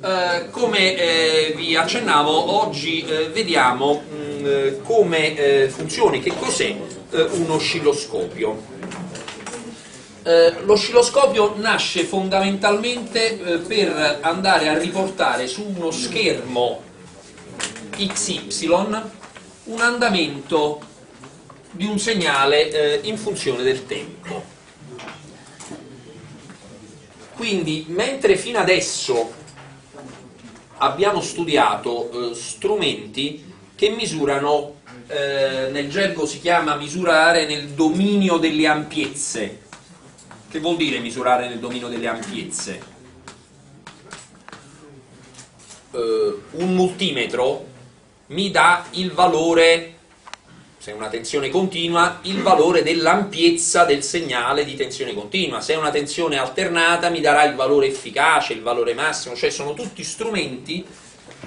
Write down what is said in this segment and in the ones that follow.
Eh, come eh, vi accennavo, oggi eh, vediamo mh, eh, come eh, funzioni, che cos'è eh, un oscilloscopio. L'oscilloscopio nasce fondamentalmente per andare a riportare su uno schermo XY un andamento di un segnale in funzione del tempo. Quindi, mentre fino adesso abbiamo studiato eh, strumenti che misurano, eh, nel gergo si chiama misurare nel dominio delle ampiezze. Che vuol dire misurare nel dominio delle ampiezze? Eh, un multimetro mi dà il valore se è una tensione continua, il valore dell'ampiezza del segnale di tensione continua. Se è una tensione alternata mi darà il valore efficace, il valore massimo, cioè sono tutti strumenti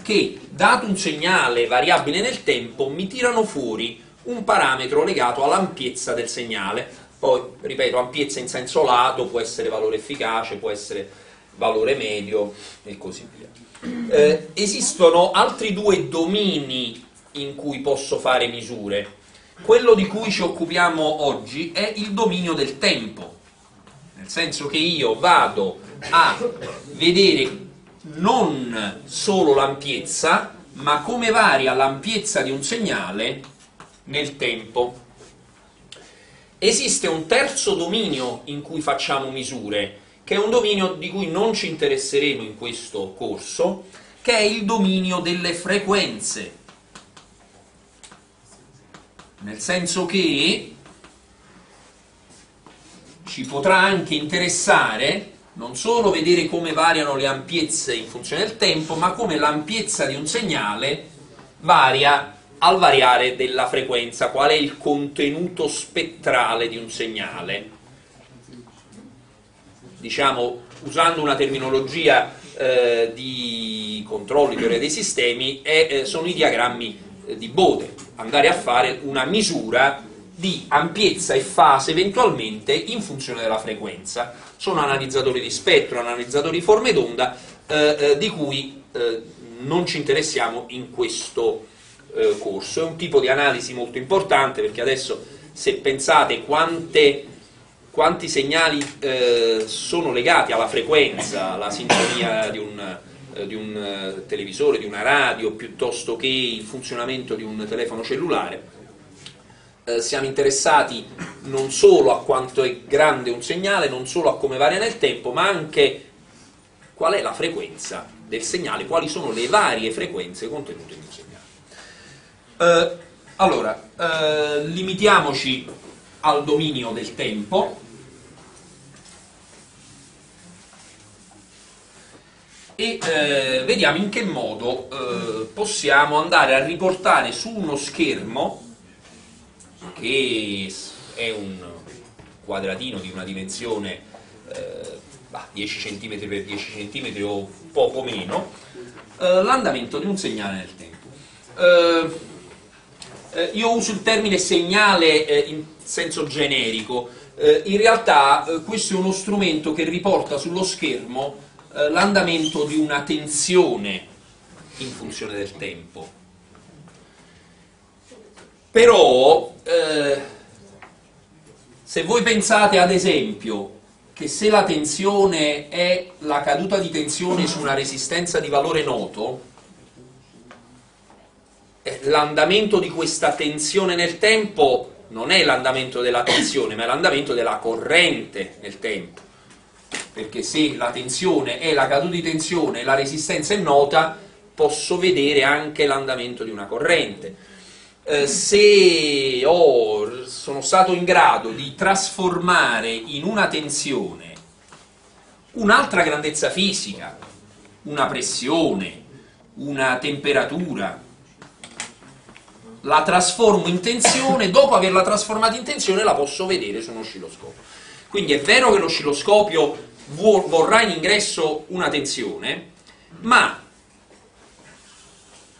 che, dato un segnale variabile nel tempo, mi tirano fuori un parametro legato all'ampiezza del segnale. Poi, ripeto, ampiezza in senso lato può essere valore efficace, può essere valore medio e così via. Eh, esistono altri due domini in cui posso fare misure quello di cui ci occupiamo oggi è il dominio del tempo, nel senso che io vado a vedere non solo l'ampiezza, ma come varia l'ampiezza di un segnale nel tempo. Esiste un terzo dominio in cui facciamo misure, che è un dominio di cui non ci interesseremo in questo corso, che è il dominio delle frequenze nel senso che ci potrà anche interessare non solo vedere come variano le ampiezze in funzione del tempo, ma come l'ampiezza di un segnale varia al variare della frequenza, qual è il contenuto spettrale di un segnale. Diciamo, usando una terminologia eh, di controllo di teoria dei sistemi, è, eh, sono i diagrammi di Bode, andare a fare una misura di ampiezza e fase eventualmente in funzione della frequenza. Sono analizzatori di spettro, analizzatori di forme d'onda eh, eh, di cui eh, non ci interessiamo in questo eh, corso. È un tipo di analisi molto importante perché adesso se pensate quante, quanti segnali eh, sono legati alla frequenza, alla sintonia di un eh, di un eh, televisore, di una radio, piuttosto che il funzionamento di un telefono cellulare. Eh, siamo interessati non solo a quanto è grande un segnale, non solo a come varia nel tempo, ma anche qual è la frequenza del segnale, quali sono le varie frequenze contenute in un segnale. Eh, allora, eh, limitiamoci al dominio del tempo, e eh, vediamo in che modo eh, possiamo andare a riportare su uno schermo che è un quadratino di una dimensione eh, 10 cm x 10 cm o poco meno eh, l'andamento di un segnale nel tempo. Eh, eh, io uso il termine segnale in senso generico. In realtà questo è uno strumento che riporta sullo schermo eh, l'andamento di una tensione in funzione del tempo. Però, eh, se voi pensate ad esempio che se la tensione è la caduta di tensione su una resistenza di valore noto, eh, l'andamento di questa tensione nel tempo non è l'andamento della tensione, ma è l'andamento della corrente nel tempo perché se la tensione è la caduta di tensione e la resistenza è nota, posso vedere anche l'andamento di una corrente. Eh, se ho, sono stato in grado di trasformare in una tensione un'altra grandezza fisica, una pressione, una temperatura, la trasformo in tensione, dopo averla trasformata in tensione la posso vedere su un oscilloscopio. Quindi è vero che l'oscilloscopio vorrà in ingresso una tensione, ma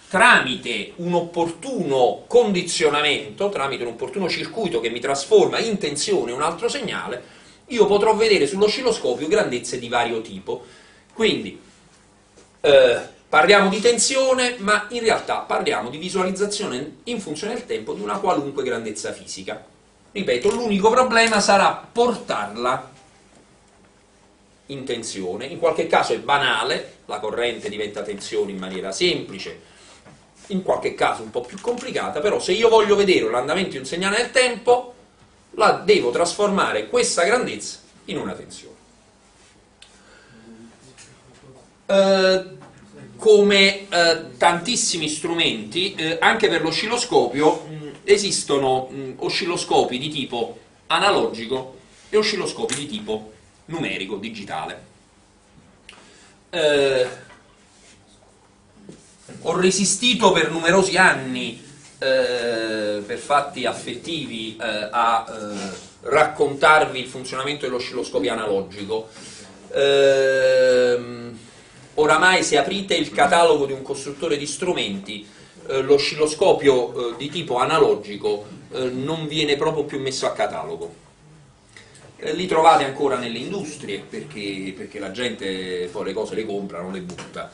tramite un opportuno condizionamento, tramite un opportuno circuito che mi trasforma in tensione un altro segnale, io potrò vedere sull'oscilloscopio grandezze di vario tipo. Quindi Eh, parliamo di tensione, ma in realtà parliamo di visualizzazione in funzione del tempo di una qualunque grandezza fisica. Ripeto, l'unico problema sarà portarla in tensione, in qualche caso è banale, la corrente diventa tensione in maniera semplice, in qualche caso un po' più complicata, però se io voglio vedere l'andamento di un segnale nel tempo, la devo trasformare questa grandezza in una tensione. Eh, come eh, tantissimi strumenti, eh, anche per l'oscilloscopio mh, esistono mh, oscilloscopi di tipo analogico e oscilloscopi di tipo numerico, digitale. Eh, ho resistito per numerosi anni eh, per fatti affettivi eh, a eh, raccontarvi il funzionamento dell'oscilloscopio analogico. Ehm, oramai se aprite il catalogo di un costruttore di strumenti, eh, l'oscilloscopio eh, di tipo analogico non viene proprio più messo a catalogo. Li trovate ancora nelle industrie perché, perché la gente poi le cose le compra, non le butta.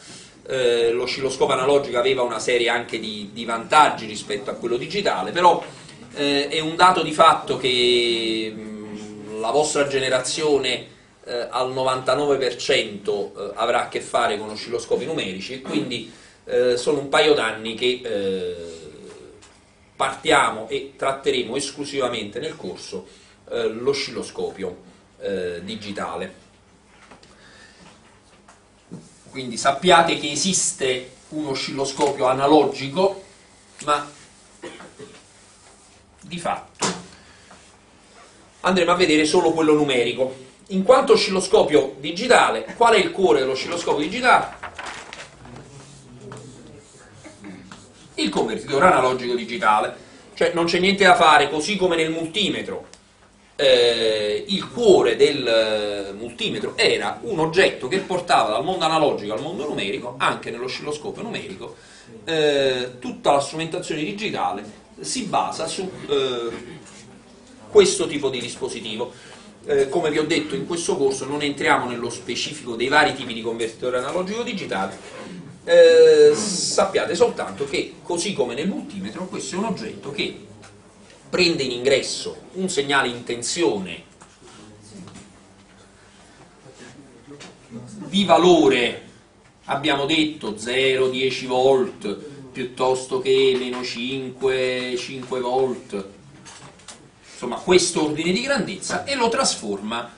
Eh, l'oscilloscopo analogico aveva una serie anche di, di, vantaggi rispetto a quello digitale, però eh, è un dato di fatto che mh, la vostra generazione eh, al 99% eh, avrà a che fare con oscilloscopi numerici e quindi eh, sono un paio d'anni che eh, partiamo e tratteremo esclusivamente nel corso l'oscilloscopio digitale quindi sappiate che esiste un oscilloscopio analogico, ma di fatto andremo a vedere solo quello numerico. In quanto oscilloscopio digitale, qual è il cuore dell'oscilloscopio digitale? Il convertitore analogico digitale. Cioè non c'è niente da fare, così come nel multimetro eh, il cuore del eh, multimetro era un oggetto che portava dal mondo analogico al mondo numerico, anche nell'oscilloscopio numerico, eh, tutta la strumentazione digitale si basa su eh, questo tipo di dispositivo. Eh, come vi ho detto in questo corso non entriamo nello specifico dei vari tipi di convertitore analogico digitale, eh, sappiate soltanto che così come nel multimetro questo è un oggetto che prende in ingresso un segnale in tensione di valore, abbiamo detto 0, 10 volt, piuttosto che meno 5, 5 volt, insomma questo ordine di grandezza, e lo trasforma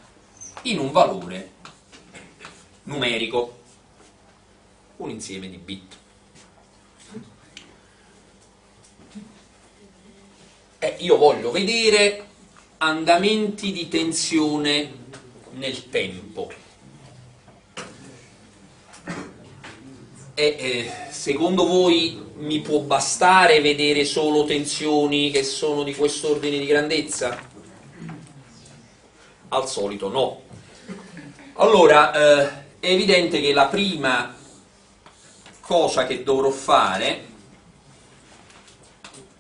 in un valore numerico, un insieme di bit. Eh, io voglio vedere andamenti di tensione nel tempo. E, eh, secondo voi mi può bastare vedere solo tensioni che sono di questo ordine di grandezza? Al solito no. Allora, eh, è evidente che la prima cosa che dovrò fare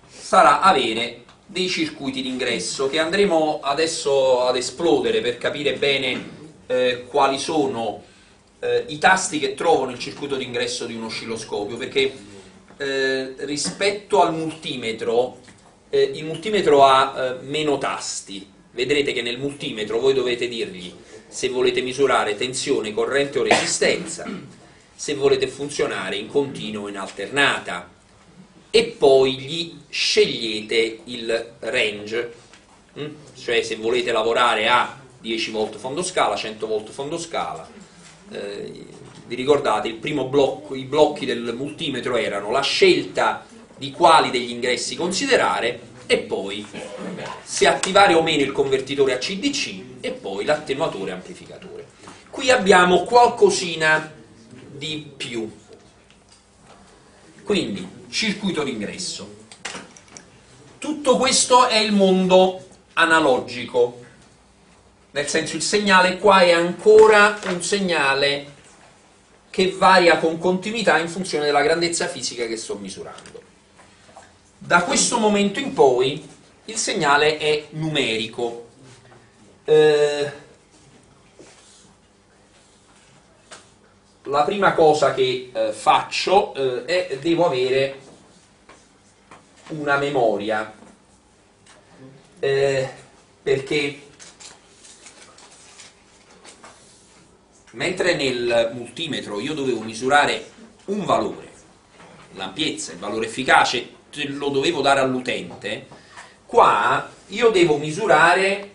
sarà avere dei circuiti d'ingresso che andremo adesso ad esplodere per capire bene eh, quali sono eh, i tasti che trovano il circuito d'ingresso di un oscilloscopio perché eh, rispetto al multimetro eh, il multimetro ha eh, meno tasti. Vedrete che nel multimetro voi dovete dirgli se volete misurare tensione, corrente o resistenza se volete funzionare in continuo o in alternata e poi gli scegliete il range, mm? cioè se volete lavorare a 10 volt fondoscala, 100 volt fondoscala. Eh, vi ricordate, blocco, i blocchi del multimetro erano la scelta di quali degli ingressi considerare e poi se attivare o meno il convertitore a CDC e poi l'attenuatore amplificatore. Qui abbiamo qualcosina di più. Quindi circuito d'ingresso. Tutto questo è il mondo analogico, nel senso il segnale qua è ancora un segnale che varia con continuità in funzione della grandezza fisica che sto misurando. Da questo momento in poi il segnale è numerico. Eh, la prima cosa che eh, faccio eh, è devo avere una memoria. Eh, perché mentre nel multimetro io dovevo misurare un valore l'ampiezza, il valore efficace lo dovevo dare all'utente qua io devo misurare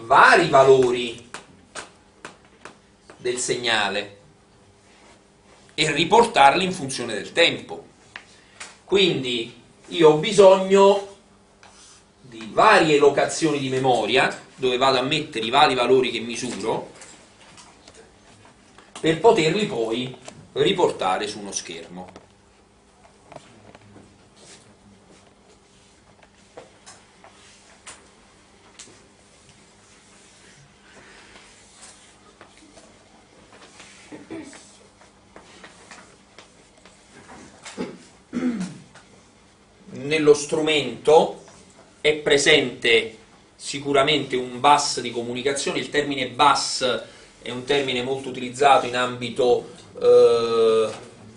vari valori del segnale e riportarli in funzione del tempo. Quindi io ho bisogno di varie locazioni di memoria dove vado a mettere i vari valori che misuro per poterli poi riportare su uno schermo. Nello strumento è presente sicuramente un bus di comunicazione, il termine bus è un termine molto utilizzato in ambito eh,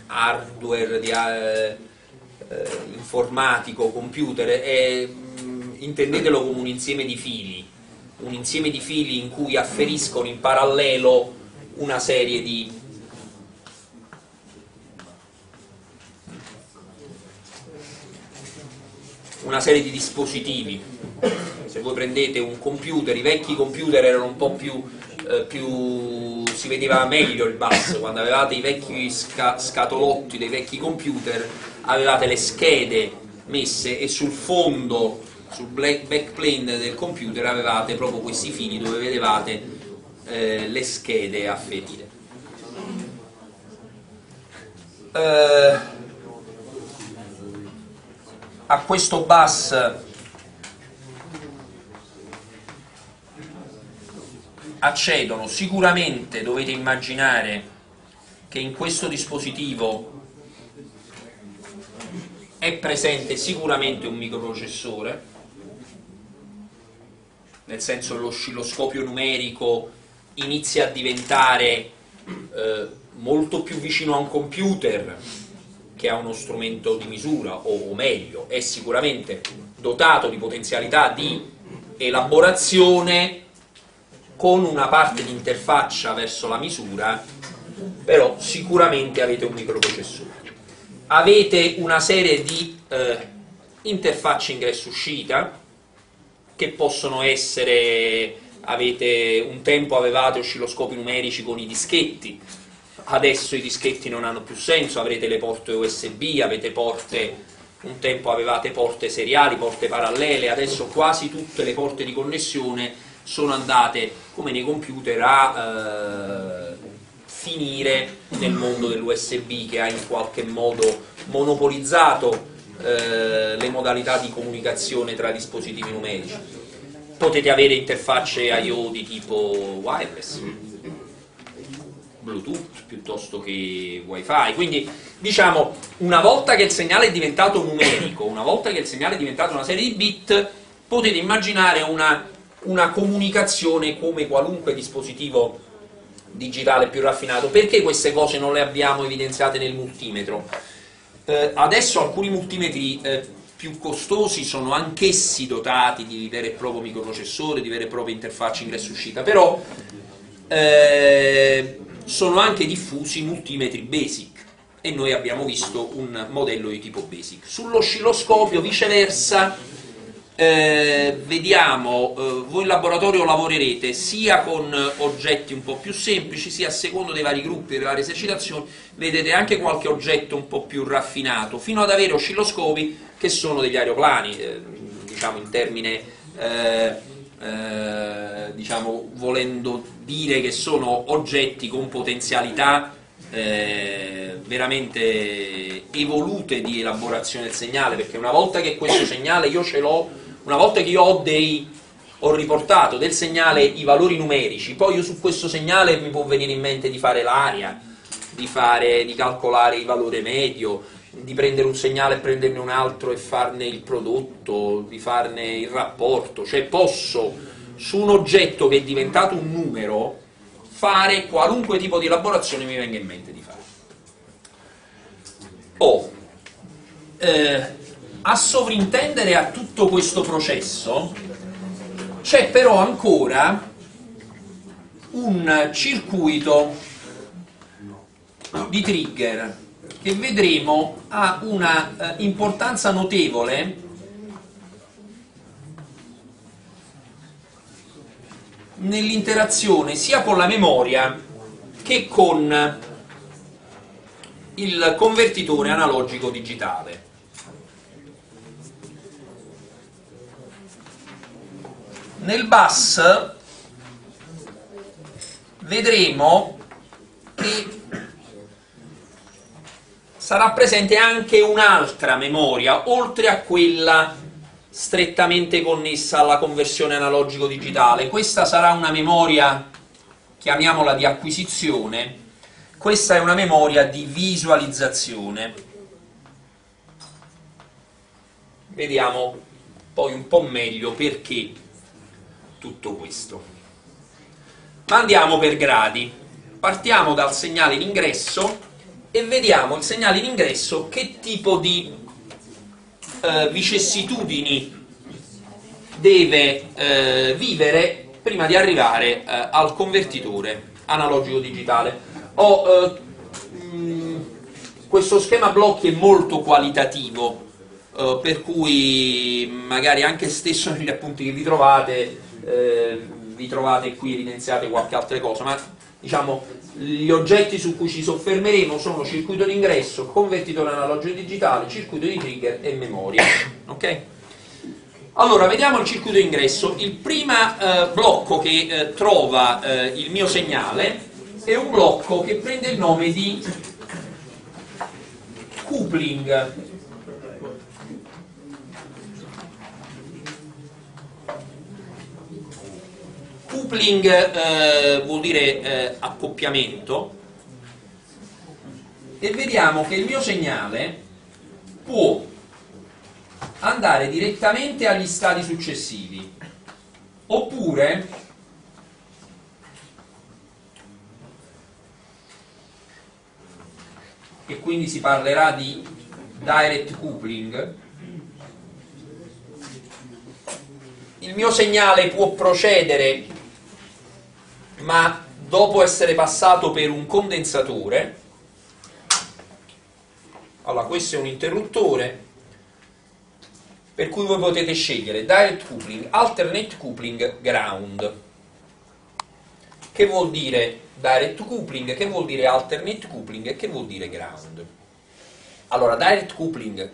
hardware, di, eh, eh, informatico, computer, è, mh, mm, intendetelo come un insieme di fili, un insieme di fili in cui afferiscono in parallelo una serie di una serie di dispositivi. Se voi prendete un computer, i vecchi computer erano un po' più, eh, più si vedeva meglio il bus, quando avevate i vecchi sca scatolotti dei vecchi computer, avevate le schede messe e sul fondo, sul backplane del computer avevate proprio questi fili dove vedevate eh, le schede a ferire. Eh, a questo bus. Accedono. Sicuramente dovete immaginare che in questo dispositivo è presente sicuramente un microprocessore nel senso l'oscilloscopio numerico inizia a diventare eh, molto più vicino a un computer che ha uno strumento di misura, o, meglio, è sicuramente dotato di potenzialità di elaborazione con una parte di interfaccia verso la misura, però sicuramente avete un microprocessore. Avete una serie di eh, interfacce ingresso-uscita che possono essere, avete, un tempo avevate oscilloscopi numerici con i dischetti, adesso i dischetti non hanno più senso, avrete le porte USB, avete porte, un tempo avevate porte seriali, porte parallele, adesso quasi tutte le porte di connessione sono andate, come nei computer, a eh, finire nel mondo dell'USB che ha in qualche modo monopolizzato eh, le modalità di comunicazione tra dispositivi numerici. Potete avere interfacce I.O. di tipo wireless, Bluetooth piuttosto che Wi-Fi. Quindi diciamo, una volta che il segnale è diventato numerico, una volta che il segnale è diventato una serie di bit, potete immaginare una, una comunicazione come qualunque dispositivo digitale più raffinato. Perché queste cose non le abbiamo evidenziate nel multimetro? Eh, adesso alcuni multimetri eh, più costosi sono anch'essi dotati di vero e proprio microprocessore, di vere e proprie interfacce ingresso-uscita, però eh, sono anche diffusi multimetri basic e noi abbiamo visto un modello di tipo basic. Sull'oscilloscopio viceversa eh, vediamo, eh, voi in laboratorio lavorerete sia con oggetti un po' più semplici, sia a secondo dei vari gruppi, delle varie esercitazioni, vedete anche qualche oggetto un po' più raffinato, fino ad avere oscilloscopi che sono degli aeroplani, eh, diciamo in termine eh, diciamo, volendo dire che sono oggetti con potenzialità eh, veramente evolute di elaborazione del segnale, perché una volta che questo segnale io ce l'ho, una volta che io ho, dei, ho riportato del segnale i valori numerici, poi io su questo segnale mi può venire in mente di fare l'aria, di, fare, di calcolare il valore medio, di prendere un segnale e prenderne un altro e farne il prodotto, di farne il rapporto, cioè posso su un oggetto che è diventato un numero fare qualunque tipo di elaborazione mi venga in mente di fare. O, eh, a sovrintendere a tutto questo processo c'è però ancora un circuito di trigger che vedremo ha una eh, importanza notevole nell'interazione sia con la memoria che con il convertitore analogico digitale. Nel bus vedremo che sarà presente anche un'altra memoria, oltre a quella strettamente connessa alla conversione analogico-digitale. Questa sarà una memoria, chiamiamola di acquisizione, questa è una memoria di visualizzazione. Vediamo poi un po' meglio perché tutto questo. Ma andiamo per gradi. Partiamo dal segnale in ingresso e vediamo il segnale in ingresso che tipo di eh, vicissitudini deve eh, vivere prima di arrivare eh, al convertitore analogico digitale. Ho, mh, mm, questo schema blocchi è molto qualitativo, eh, per cui magari anche stesso negli appunti che vi trovate, eh, vi trovate qui evidenziate qualche altra cosa, ma diciamo gli oggetti su cui ci soffermeremo sono circuito d'ingresso, convertitore analogico digitale, circuito di trigger e memoria. Ok? Allora, vediamo il circuito d'ingresso. Il primo eh, blocco che eh, trova eh, il mio segnale è un blocco che prende il nome di coupling. Coupling eh, vuol dire eh, accoppiamento. E vediamo che il mio segnale può andare direttamente agli stati successivi oppure e quindi si parlerà di direct coupling il mio segnale può procedere ma dopo essere passato per un condensatore, allora questo è un interruttore, per cui voi potete scegliere direct coupling, alternate coupling, ground. Che vuol dire direct coupling, che vuol dire alternate coupling e che vuol dire ground. Allora, direct coupling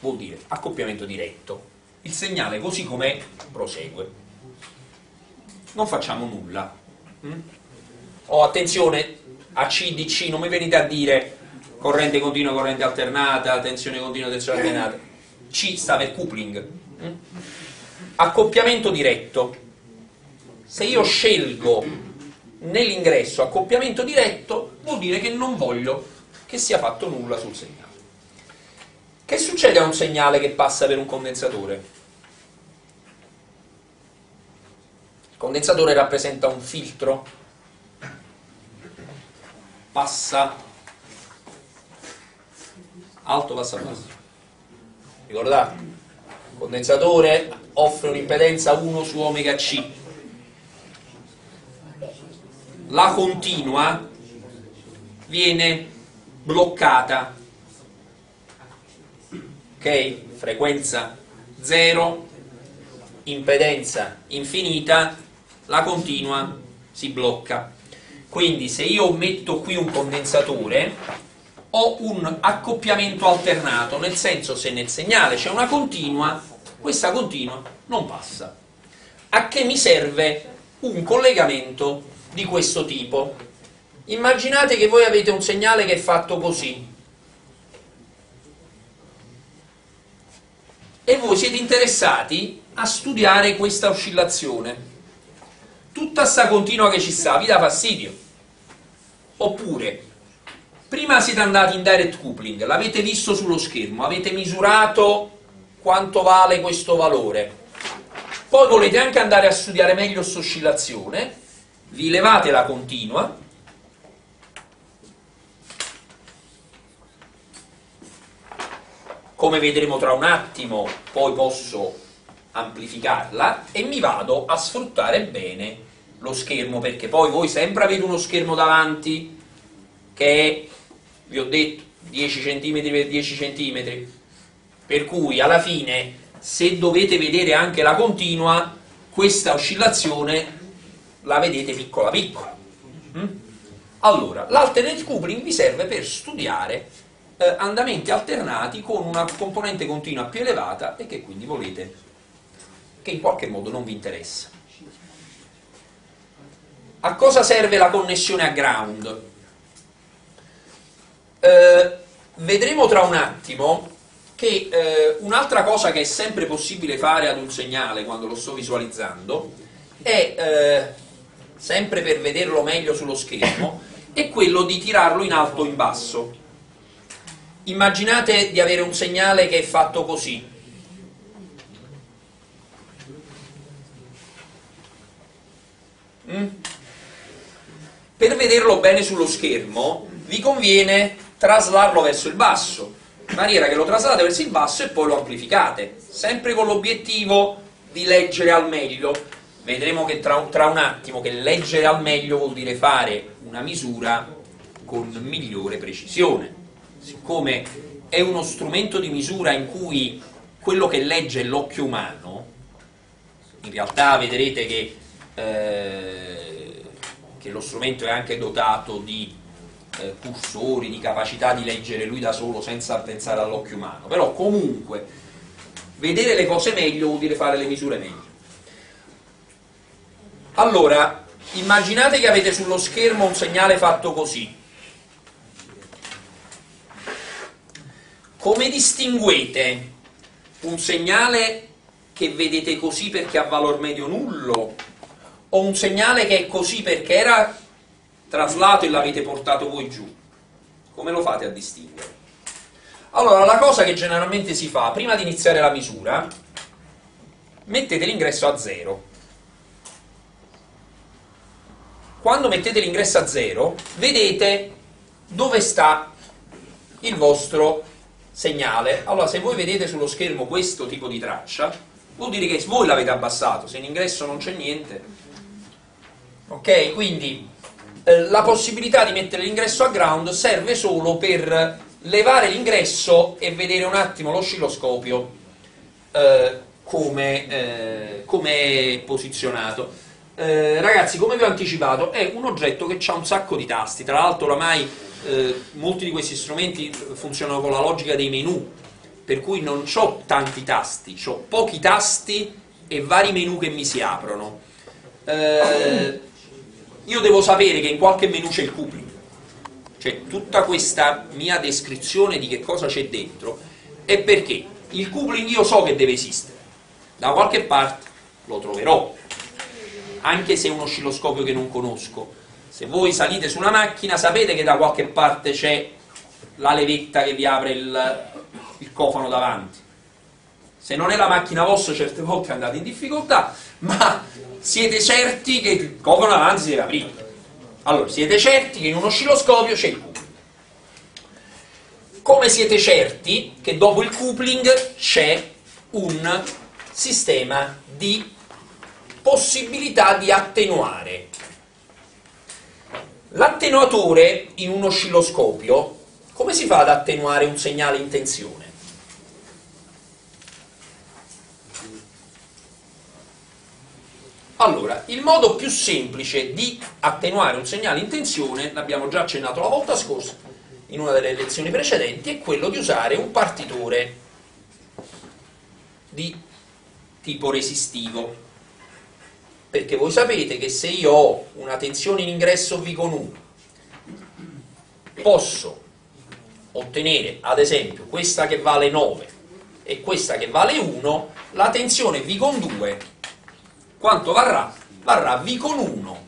vuol dire accoppiamento diretto. Il segnale così com'è prosegue non facciamo nulla. Mm? Oh, attenzione, a C di C non mi venite a dire corrente continua, corrente alternata, tensione continua, tensione alternata. C sta per coupling. Mm? Accoppiamento diretto. Se io scelgo nell'ingresso accoppiamento diretto, vuol dire che non voglio che sia fatto nulla sul segnale. Che succede a un segnale che passa per un condensatore? Condensatore rappresenta un filtro, passa alto, passa basso. Ricordate? Il condensatore offre un'impedenza 1 su omega C. La continua viene bloccata. Ok? Frequenza 0, impedenza infinita, la continua si blocca. Quindi se io metto qui un condensatore ho un accoppiamento alternato, nel senso se nel segnale c'è una continua, questa continua non passa. A che mi serve un collegamento di questo tipo? Immaginate che voi avete un segnale che è fatto così e voi siete interessati a studiare questa oscillazione tutta sta continua che ci sta vi dà fastidio. Oppure, prima siete andati in direct coupling, l'avete visto sullo schermo, avete misurato quanto vale questo valore. Poi volete anche andare a studiare meglio questa oscillazione, vi levate la continua, come vedremo tra un attimo poi posso amplificarla e mi vado a sfruttare bene lo schermo perché poi voi sempre avete uno schermo davanti che è, vi ho detto, 10 cm per 10 cm per cui alla fine se dovete vedere anche la continua questa oscillazione la vedete piccola piccola. Mm? allora l'alternate coupling vi serve per studiare eh, andamenti alternati con una componente continua più elevata e che quindi volete che in qualche modo non vi interessa a cosa serve la connessione a ground? Eh, vedremo tra un attimo che eh, un'altra cosa che è sempre possibile fare ad un segnale quando lo sto visualizzando è, eh, sempre per vederlo meglio sullo schermo, è quello di tirarlo in alto o in basso. Immaginate di avere un segnale che è fatto così. Mm? Per vederlo bene sullo schermo vi conviene traslarlo verso il basso, in maniera che lo traslate verso il basso e poi lo amplificate, sempre con l'obiettivo di leggere al meglio. Vedremo che tra, tra un attimo che leggere al meglio vuol dire fare una misura con migliore precisione. Siccome è uno strumento di misura in cui quello che legge è l'occhio umano, in realtà vedrete che, eh, che lo strumento è anche dotato di eh, cursori, di capacità di leggere lui da solo senza pensare all'occhio umano, però comunque vedere le cose meglio vuol dire fare le misure meglio. Allora, immaginate che avete sullo schermo un segnale fatto così. Come distinguete un segnale che vedete così perché ha valor medio nullo o un segnale che è così perché era traslato e l'avete portato voi giù. Come lo fate a distinguere? Allora, la cosa che generalmente si fa, prima di iniziare la misura, mettete l'ingresso a zero. Quando mettete l'ingresso a zero, vedete dove sta il vostro segnale. Allora, se voi vedete sullo schermo questo tipo di traccia, vuol dire che voi l'avete abbassato, se in ingresso non c'è niente. Ok? Quindi eh, la possibilità di mettere l'ingresso a ground serve solo per levare l'ingresso e vedere un attimo l'oscilloscopio eh, come, eh, come, è posizionato. Eh, ragazzi, come vi ho anticipato, è un oggetto che ha un sacco di tasti, tra l'altro oramai eh, molti di questi strumenti funzionano con la logica dei menu, per cui non ho tanti tasti, ho pochi tasti e vari menu che mi si aprono. Eh, io devo sapere che in qualche menu c'è il coupling. Cioè, tutta questa mia descrizione di che cosa c'è dentro è perché il coupling io so che deve esistere. Da qualche parte lo troverò, anche se è un oscilloscopio che non conosco. Se voi salite su una macchina sapete che da qualche parte c'è la levetta che vi apre il, il cofano davanti. Se non è la macchina vostra certe volte andate in difficoltà, ma siete certi che il cofano avanti si deve aprire. Allora, siete certi che in un oscilloscopio c'è il coupling. Come siete certi che dopo il coupling c'è un sistema di possibilità di attenuare. L'attenuatore in un oscilloscopio, come si fa ad attenuare un segnale in tensione? Allora, il modo più semplice di attenuare un segnale in tensione, l'abbiamo già accennato la volta scorsa, in una delle lezioni precedenti, è quello di usare un partitore di tipo resistivo. Perché voi sapete che se io ho una tensione in ingresso V con 1, posso ottenere ad esempio questa che vale 9 e questa che vale 1, la tensione V con 2 quanto varrà? Varrà V con 1.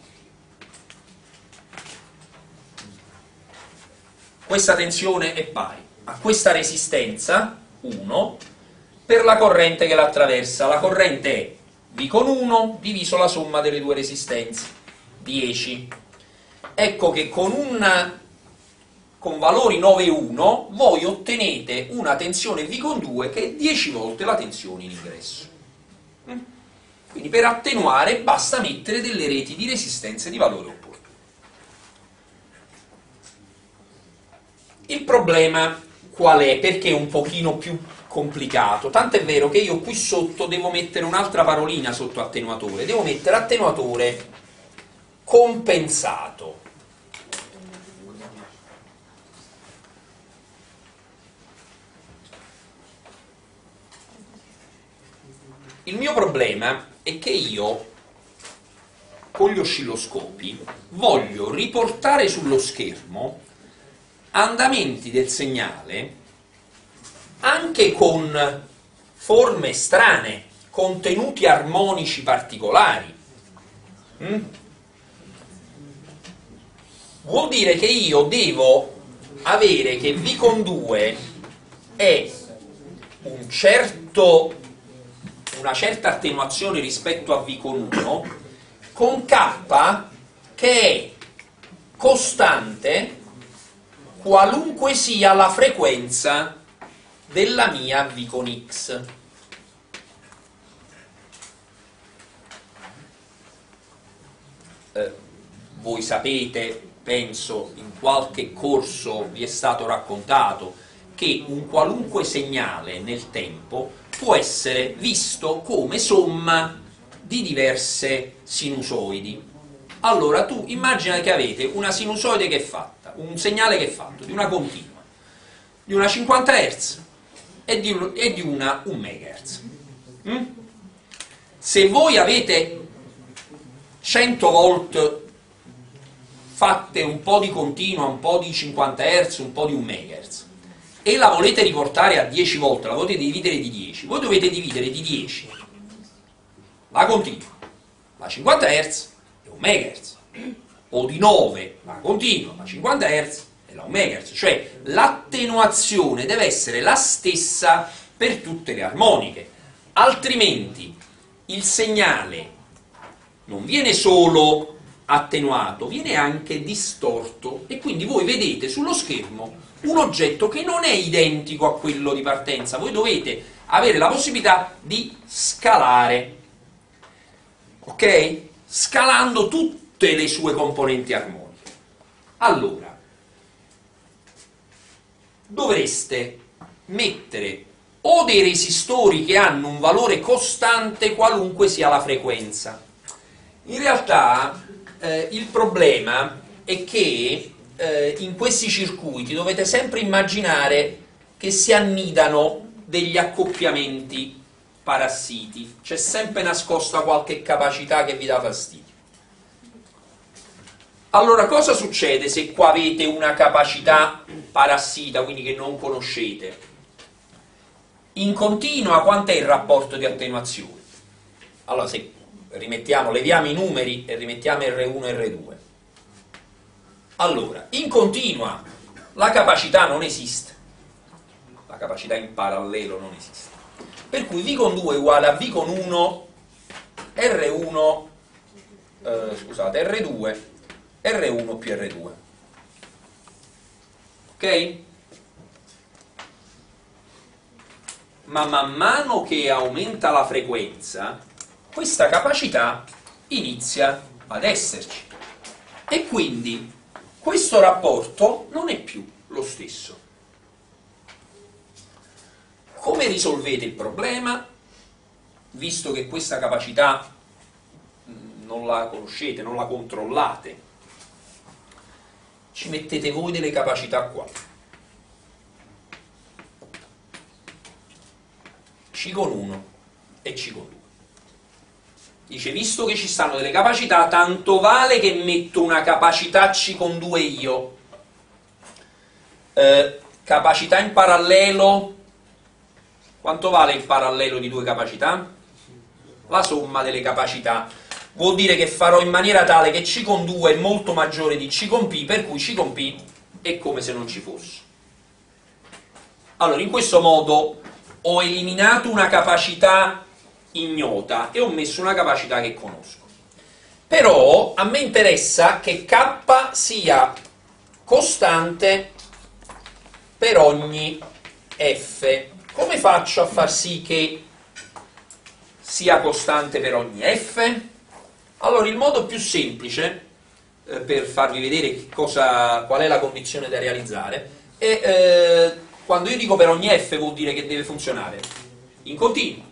Questa tensione è pari a questa resistenza, 1, per la corrente che la attraversa. La corrente è V con 1 diviso la somma delle due resistenze, 10. Ecco che con, una, con valori 9 e 1 voi ottenete una tensione V con 2 che è 10 volte la tensione in ingresso. Quindi per attenuare basta mettere delle reti di resistenze di valore opposto. Il problema qual è? Perché è un pochino più complicato? Tanto è vero che io qui sotto devo mettere un'altra parolina sotto attenuatore, devo mettere attenuatore compensato. Il mio problema è che io con gli oscilloscopi voglio riportare sullo schermo andamenti del segnale anche con forme strane, contenuti armonici particolari. Mm? Vuol dire che io devo avere che V con 2 è un certo, una certa attenuazione rispetto a V con 1 con K che è costante qualunque sia la frequenza della mia V con X. Eh, voi sapete, penso, in qualche corso vi è stato raccontato che un qualunque segnale nel tempo può essere visto come somma di diverse sinusoidi. Allora tu immagina che avete una sinusoide che è fatta un segnale che è fatto di una continua, di una 50 Hz e di, e di una 1 MHz. Mm? Se voi avete 100 volt fatte un po' di continua, un po' di 50 Hz, un po' di 1 MHz e la volete riportare a 10 volt, la volete dividere di 10, voi dovete dividere di 10 la continua, la 50 Hz e 1 MHz o di 9 ma continua, ma 50 Hz e la 1 MHz, cioè l'attenuazione deve essere la stessa per tutte le armoniche, altrimenti il segnale non viene solo attenuato, viene anche distorto. E quindi voi vedete sullo schermo un oggetto che non è identico a quello di partenza, voi dovete avere la possibilità di scalare, ok? Scalando tutte le sue componenti armoniche. Allora, dovreste mettere o dei resistori che hanno un valore costante qualunque sia la frequenza. In realtà eh, il problema è che eh, in questi circuiti dovete sempre immaginare che si annidano degli accoppiamenti parassiti, c'è sempre nascosta qualche capacità che vi dà fastidio. Allora cosa succede se qua avete una capacità parassita, quindi che non conoscete? In continua quant'è il rapporto di attenuazione? Allora se rimettiamo, leviamo i numeri e rimettiamo R1 e R2. Allora, in continua la capacità non esiste, la capacità in parallelo non esiste. Per cui V con 2 è uguale a V con 1 R1, eh, scusate, R2 R1 più R2. Ok? Ma man mano che aumenta la frequenza, questa capacità inizia ad esserci. E quindi questo rapporto non è più lo stesso. Come risolvete il problema? Visto che questa capacità non la conoscete, non la controllate, ci mettete voi delle capacità qua. C con 1 e C con 2. Dice, visto che ci stanno delle capacità, tanto vale che metto una capacità C con 2 io. Eh, capacità in parallelo, quanto vale il parallelo di due capacità? La somma delle capacità vuol dire che farò in maniera tale che C con 2 è molto maggiore di C con P, per cui C con P è come se non ci fosse. Allora, in questo modo ho eliminato una capacità ignota e ho messo una capacità che conosco. Però a me interessa che K sia costante per ogni F. Come faccio a far sì che sia costante per ogni F? Allora il modo più semplice eh, per farvi vedere cosa, qual è la condizione da realizzare è eh, quando io dico per ogni F vuol dire che deve funzionare in continuo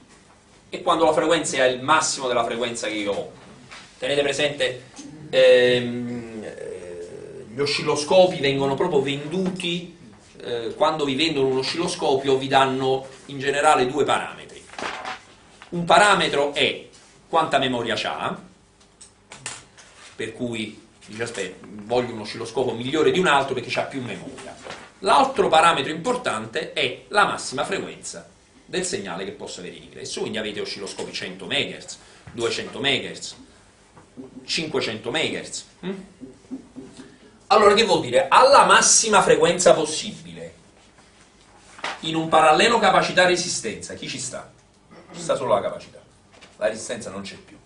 e quando la frequenza è il massimo della frequenza che io ho. Tenete presente, ehm, eh, gli oscilloscopi vengono proprio venduti, eh, quando vi vendono un oscilloscopio vi danno in generale due parametri. Un parametro è quanta memoria ha, per cui dice aspetta, voglio un oscilloscopo migliore di un altro perché ha più memoria. L'altro parametro importante è la massima frequenza del segnale che possa avere in ingresso, quindi avete oscilloscopi 100 MHz, 200 MHz, 500 MHz. Allora che vuol dire? Alla massima frequenza possibile, in un parallelo capacità-resistenza, chi ci sta? Ci sta solo la capacità, la resistenza non c'è più.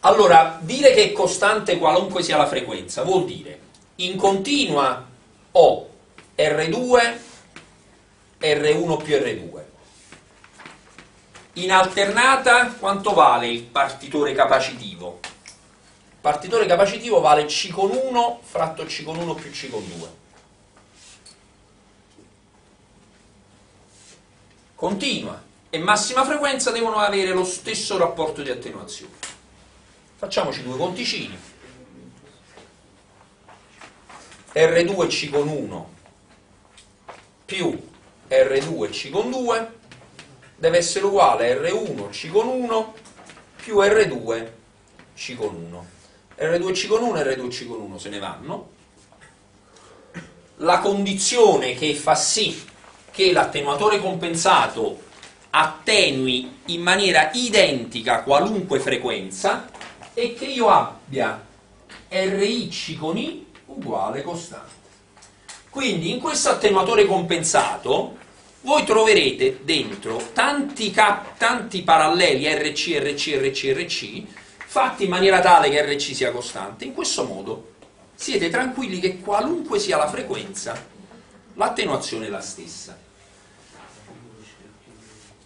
Allora, dire che è costante qualunque sia la frequenza vuol dire in continua ho R2, R1 più R2. In alternata quanto vale il partitore capacitivo? Partitore capacitivo vale C con 1 fratto C con 1 più C con 2. Continua e massima frequenza devono avere lo stesso rapporto di attenuazione. Facciamoci due conticini. R2 C con 1 più R2 C con 2 deve essere uguale a R1 C con 1 più R2 C con 1. R2 C con 1 e R2 C con 1 se ne vanno. La condizione che fa sì che l'attenuatore compensato attenui in maniera identica qualunque frequenza è che io abbia RIC con I uguale costante. Quindi in questo attenuatore compensato voi troverete dentro tanti, tanti paralleli RC, RC, RC, RC, fatti in maniera tale che RC sia costante. In questo modo siete tranquilli che qualunque sia la frequenza, l'attenuazione è la stessa.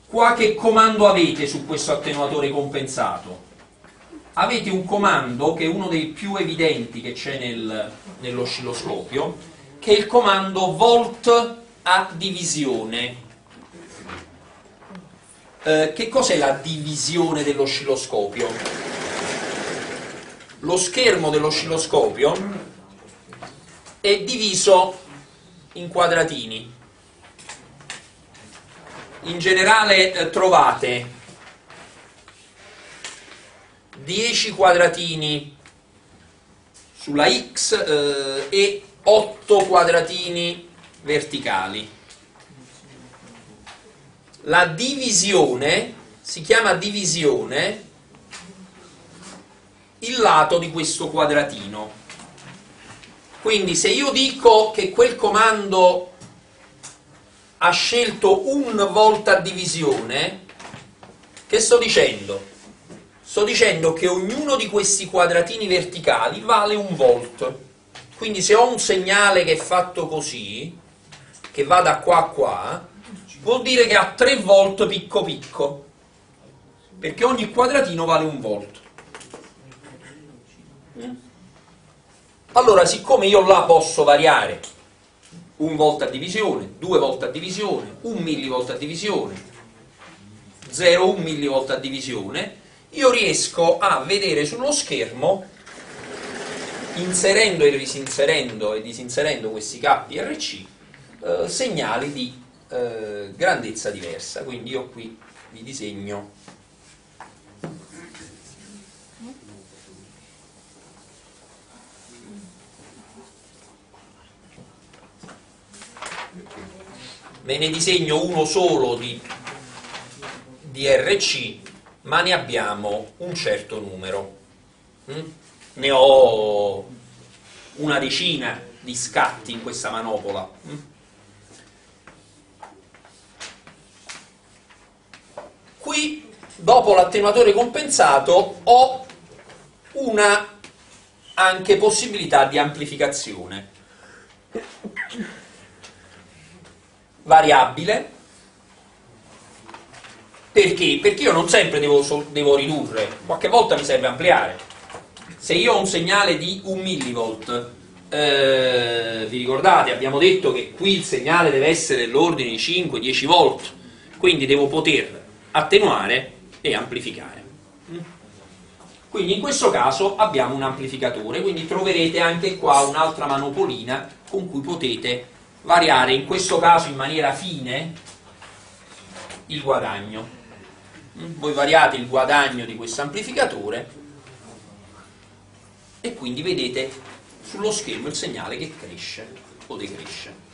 Qua che comando avete su questo attenuatore compensato? Avete un comando che è uno dei più evidenti che c'è nel, nell'oscilloscopio, che è il comando volt a divisione. Eh, che cos'è la divisione dell'oscilloscopio? Lo schermo dell'oscilloscopio è diviso in quadratini. In generale eh, trovate 10 quadratini sulla x eh, e 8 quadratini verticali. La divisione si chiama divisione il lato di questo quadratino. Quindi se io dico che quel comando ha scelto un volta divisione, che sto dicendo? Sto dicendo che ognuno di questi quadratini verticali vale un volt. Quindi se ho un segnale che è fatto così, che va da qua a qua, vuol dire che ha 3 volt picco picco, perché ogni quadratino vale un volt. Allora, siccome io là posso variare un volt a divisione, due volte a divisione, un millivolt a divisione, 0,1 millivolt a divisione, io riesco a vedere sullo schermo, inserendo e disinserendo e disinserendo questi KRC, eh, segnali di eh, grandezza diversa. Quindi io qui vi disegno me ne disegno uno solo di, di RC, ma ne abbiamo un certo numero. Mm? Ne ho una decina di scatti in questa manopola. Mm? Qui dopo l'attenuatore compensato ho una anche possibilità di amplificazione variabile perché? Perché io non sempre devo, devo, ridurre, qualche volta mi serve ampliare. Se io ho un segnale di 1 millivolt, eh, vi ricordate, abbiamo detto che qui il segnale deve essere dell'ordine di 5-10 volt, quindi devo poter attenuare e amplificare. Quindi in questo caso abbiamo un amplificatore, quindi troverete anche qua un'altra manopolina con cui potete variare, in questo caso in maniera fine, il guadagno. Voi variate il guadagno di questo amplificatore e quindi vedete sullo schermo il segnale che cresce o decresce.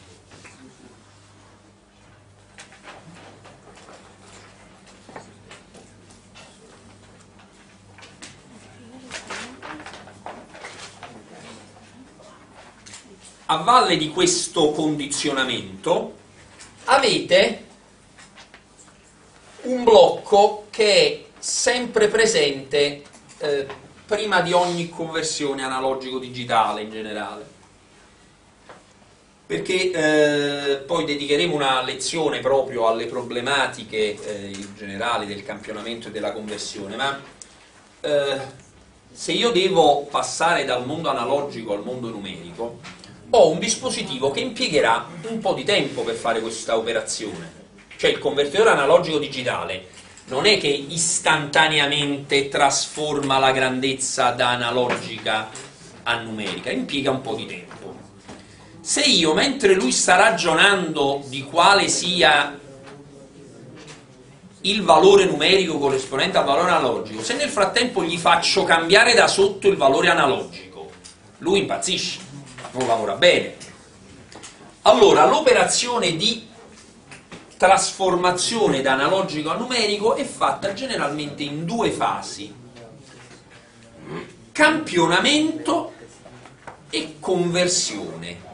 A valle di questo condizionamento avete un blocco che è sempre presente eh, prima di ogni conversione analogico-digitale in generale. Perché eh, poi dedicheremo una lezione proprio alle problematiche eh, generali del campionamento e della conversione, ma eh, se io devo passare dal mondo analogico al mondo numerico, ho un dispositivo che impiegherà un po' di tempo per fare questa operazione. Cioè il convertitore analogico digitale non è che istantaneamente trasforma la grandezza da analogica a numerica, impiega un po' di tempo. Se io, mentre lui sta ragionando di quale sia il valore numerico corrispondente al valore analogico, se nel frattempo gli faccio cambiare da sotto il valore analogico, lui impazzisce non lavora bene. Allora, l'operazione di trasformazione da analogico a numerico è fatta generalmente in due fasi. Campionamento e conversione.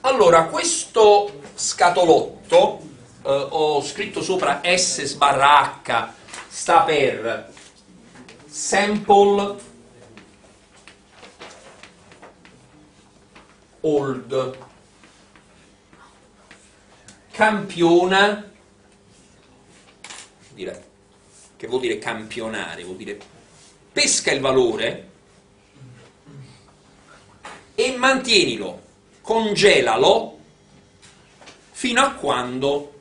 Allora, questo scatolotto, eh, ho scritto sopra S sbarra H, sta per sample old. Campiona che vuol dire campionare vuol dire pesca il valore e mantienilo congelalo fino a quando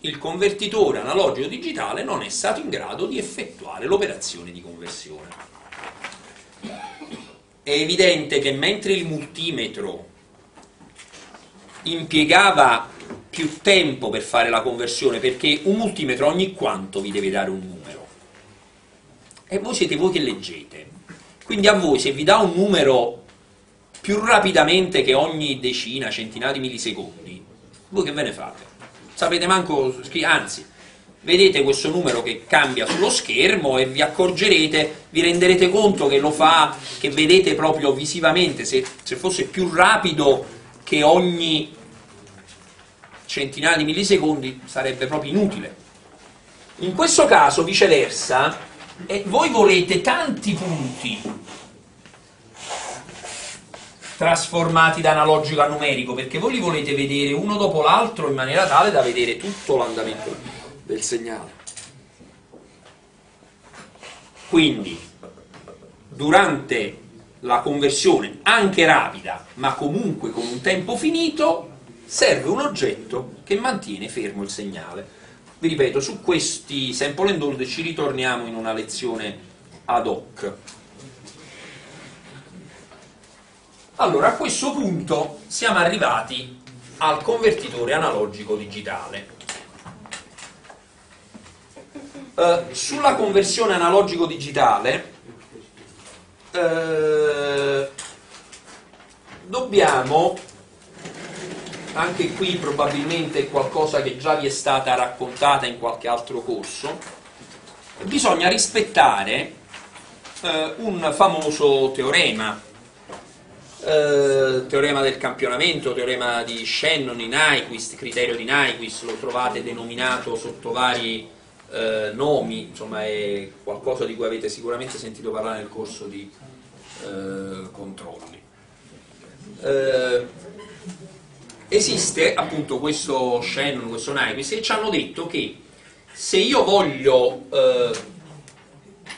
il convertitore analogico digitale non è stato in grado di effettuare l'operazione di conversione è evidente che mentre il multimetro impiegava più tempo per fare la conversione, perché un multimetro ogni quanto vi deve dare un numero. E voi siete voi che leggete. Quindi a voi se vi dà un numero più rapidamente che ogni decina, centinaia di millisecondi, voi che ve ne fate? Sapete manco, anzi, vedete questo numero che cambia sullo schermo e vi accorgerete, vi renderete conto che lo fa, che vedete proprio visivamente, se, se fosse più rapido che ogni centinaia di millisecondi sarebbe proprio inutile. In questo caso, viceversa, eh, voi volete tanti punti trasformati da analogico a numerico, perché voi li volete vedere uno dopo l'altro in maniera tale da vedere tutto l'andamento del segnale. Quindi, durante la conversione, anche rapida, ma comunque con un tempo finito, serve un oggetto che mantiene fermo il segnale. Vi ripeto, su questi sample and hold ci ritorniamo in una lezione ad hoc. Allora, a questo punto siamo arrivati al convertitore analogico digitale. Eh, sulla conversione analogico-digitale uh, dobbiamo, anche qui probabilmente qualcosa che già vi è stata raccontata in qualche altro corso, bisogna rispettare uh, un famoso teorema. Eh, teorema del campionamento, teorema di Shannon, di Nyquist, criterio di Nyquist, lo trovate denominato sotto vari eh, nomi, insomma è qualcosa di cui avete sicuramente sentito parlare nel corso di eh, controlli. Eh, esiste appunto questo Shannon, questo Nyquist e ci hanno detto che se io voglio eh,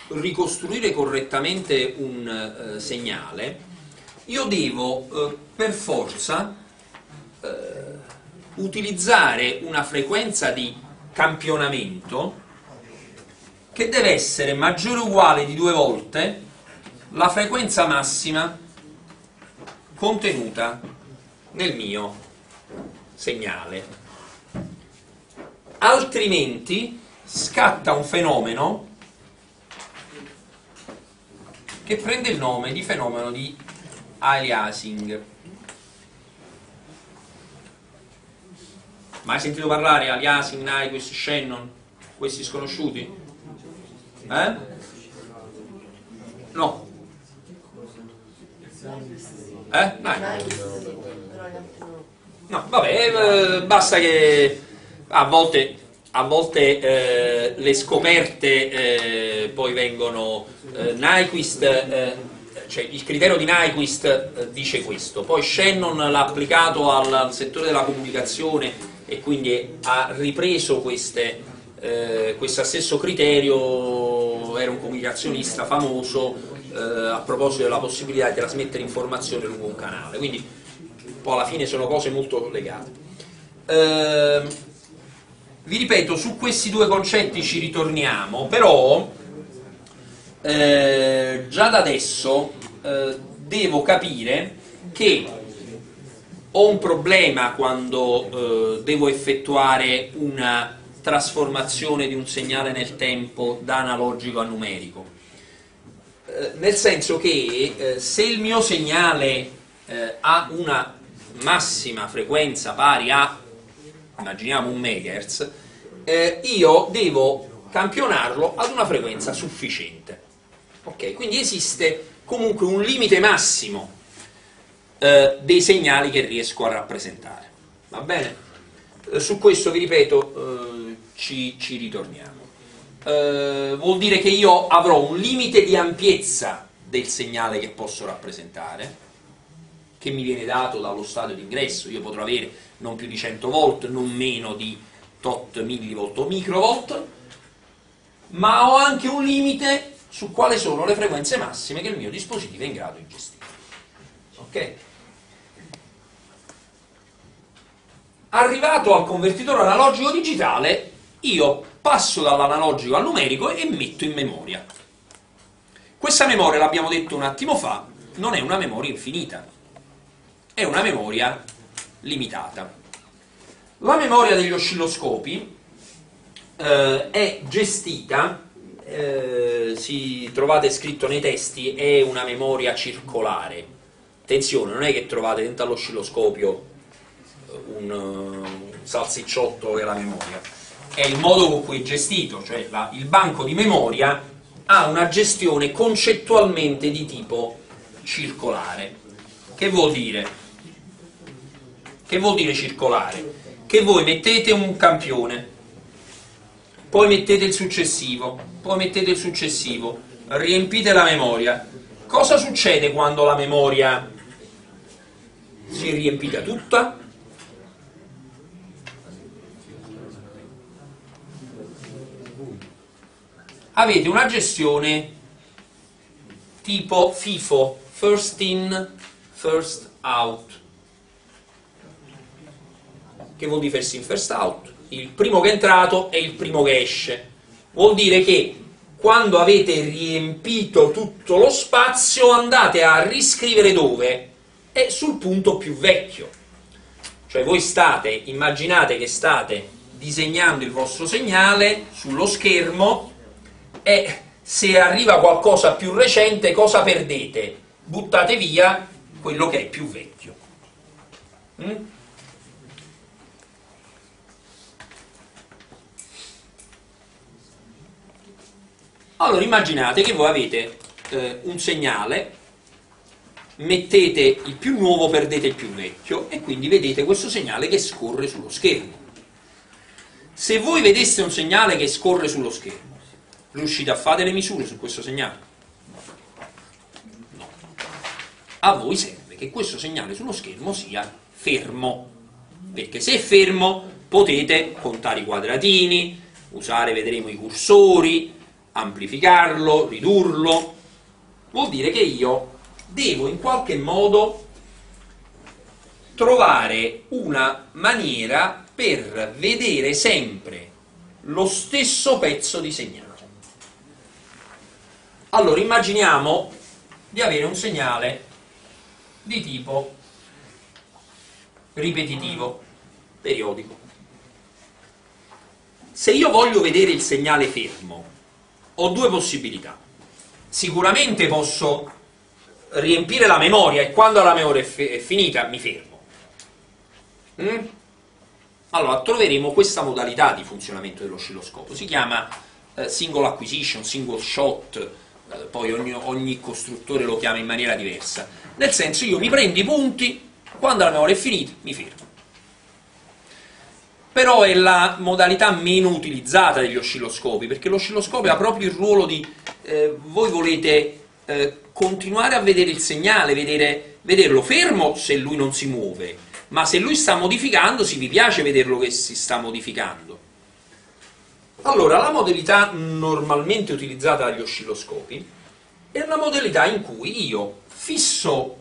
ricostruire correttamente un eh, segnale, io devo eh, per forza utilizzare una frequenza di campionamento che deve essere maggiore o uguale di due volte la frequenza massima contenuta nel mio segnale altrimenti scatta un fenomeno che prende il nome di fenomeno di aliasing. Mai sentito parlare aliasing, Nyquist, Shannon? Questi sconosciuti? Eh? No. Eh? No, vabbè, eh, basta che a volte, a volte eh, le scoperte eh, poi vengono eh, Nyquist, eh, cioè il criterio di Nyquist eh, dice questo, poi Shannon l'ha applicato al, al, settore della comunicazione e quindi ha ripreso queste, eh, questo stesso criterio, era un comunicazionista famoso a proposito della possibilità di trasmettere informazioni lungo un canale, quindi poi alla fine sono cose molto legate. Ehm, vi ripeto, su questi due concetti ci ritorniamo, però eh, già da adesso eh, devo capire che ho un problema quando eh, devo effettuare una trasformazione di un segnale nel tempo da analogico a numerico. Eh, nel senso che eh, se il mio segnale eh, ha una massima frequenza pari a immaginiamo un megahertz, eh, io devo campionarlo ad una frequenza sufficiente. Ok, quindi esiste comunque un limite massimo eh, dei segnali che riesco a rappresentare. Va bene? Eh, su questo, vi ripeto, eh, ci, ci, ritorniamo. Eh, vuol dire che io avrò un limite di ampiezza del segnale che posso rappresentare, che mi viene dato dallo stadio di ingresso. Io potrò avere non più di 100 volt, non meno di tot millivolt o microvolt, ma ho anche un limite su quali sono le frequenze massime che il mio dispositivo è in grado di gestire. Ok? Arrivato al convertitore analogico digitale, io passo dall'analogico al numerico e metto in memoria. Questa memoria, l'abbiamo detto un attimo fa, non è una memoria infinita, è una memoria limitata. La memoria degli oscilloscopi eh, è gestita, eh, si, trovate scritto nei testi, è una memoria circolare. Attenzione, non è che trovate dentro all'oscilloscopio un, un salsicciotto che è la memoria, è il modo con cui è gestito, cioè la, il banco di memoria ha una gestione concettualmente di tipo circolare. Che vuol dire? Che vuol dire circolare? Che voi mettete un campione, poi mettete il successivo, poi mettete il successivo, riempite la memoria. Cosa succede quando la memoria si è riempita tutta? Avete una gestione tipo FIFO, first in, first out che vuol dire first in first out, il primo che è entrato è il primo che esce. Vuol dire che quando avete riempito tutto lo spazio andate a riscrivere dove? È sul punto più vecchio. Cioè voi state, immaginate che state disegnando il vostro segnale sullo schermo e se arriva qualcosa più recente cosa perdete? Buttate via quello che è più vecchio. Mm? Allora immaginate che voi avete eh, un segnale mettete il più nuovo, perdete il più vecchio e quindi vedete questo segnale che scorre sullo schermo. Se voi vedeste un segnale che scorre sullo schermo, riuscite a fare le misure su questo segnale? No. A voi serve che questo segnale sullo schermo sia fermo, perché se è fermo potete contare i quadratini, usare, vedremo, i cursori, amplificarlo, ridurlo. Vuol dire che io devo in qualche modo trovare una maniera per vedere sempre lo stesso pezzo di segnale. Allora immaginiamo di avere un segnale di tipo ripetitivo, periodico. Se io voglio vedere il segnale fermo, ho due possibilità. Sicuramente posso riempire la memoria e quando la memoria è, è finita mi fermo. Mm? Allora troveremo questa modalità di funzionamento dell'oscilloscopo, si chiama eh, single acquisition, single shot, poi ogni, ogni costruttore lo chiama in maniera diversa, nel senso io mi prendo i punti, quando la memoria è finita mi fermo. Però è la modalità meno utilizzata degli oscilloscopi, perché l'oscilloscopio ha proprio il ruolo di eh, voi volete eh, continuare a vedere il segnale, vedere, vederlo fermo se lui non si muove, ma se lui sta modificandosi vi piace vederlo che si sta modificando. Allora, la modalità normalmente utilizzata dagli oscilloscopi è una modalità in cui io fisso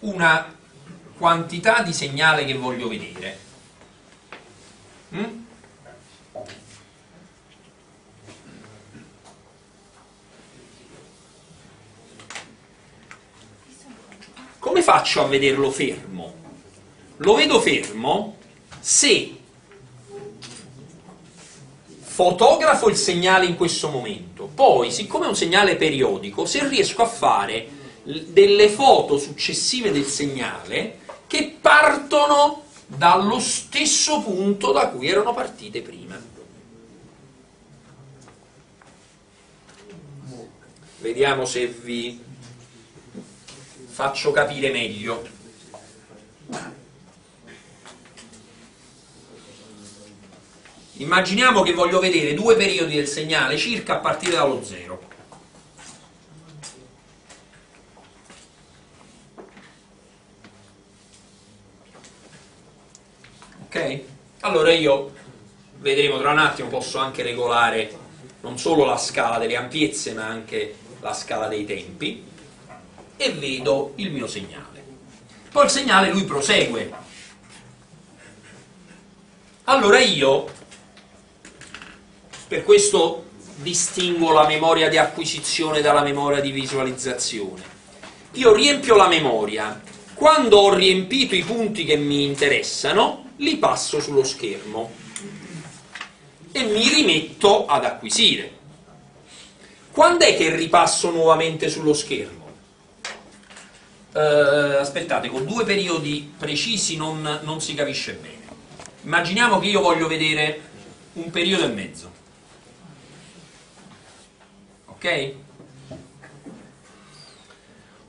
una quantità di segnale che voglio vedere. Mm? Come faccio a vederlo fermo? Lo vedo fermo se fotografo il segnale in questo momento, poi siccome è un segnale periodico, se riesco a fare delle foto successive del segnale che partono dallo stesso punto da cui erano partite prima. Vediamo se vi faccio capire meglio. Immaginiamo che voglio vedere due periodi del segnale circa a partire dallo zero. Ok? Allora io, vedremo tra un attimo, posso anche regolare non solo la scala delle ampiezze ma anche la scala dei tempi e vedo il mio segnale. Poi il segnale lui prosegue. Allora io, per questo distingo la memoria di acquisizione dalla memoria di visualizzazione. Io riempio la memoria, quando ho riempito i punti che mi interessano, li passo sullo schermo e mi rimetto ad acquisire. Quando è che ripasso nuovamente sullo schermo? eh, aspettate, con due periodi precisi non, non si capisce bene. Immaginiamo che io voglio vedere un periodo e mezzo. Ok?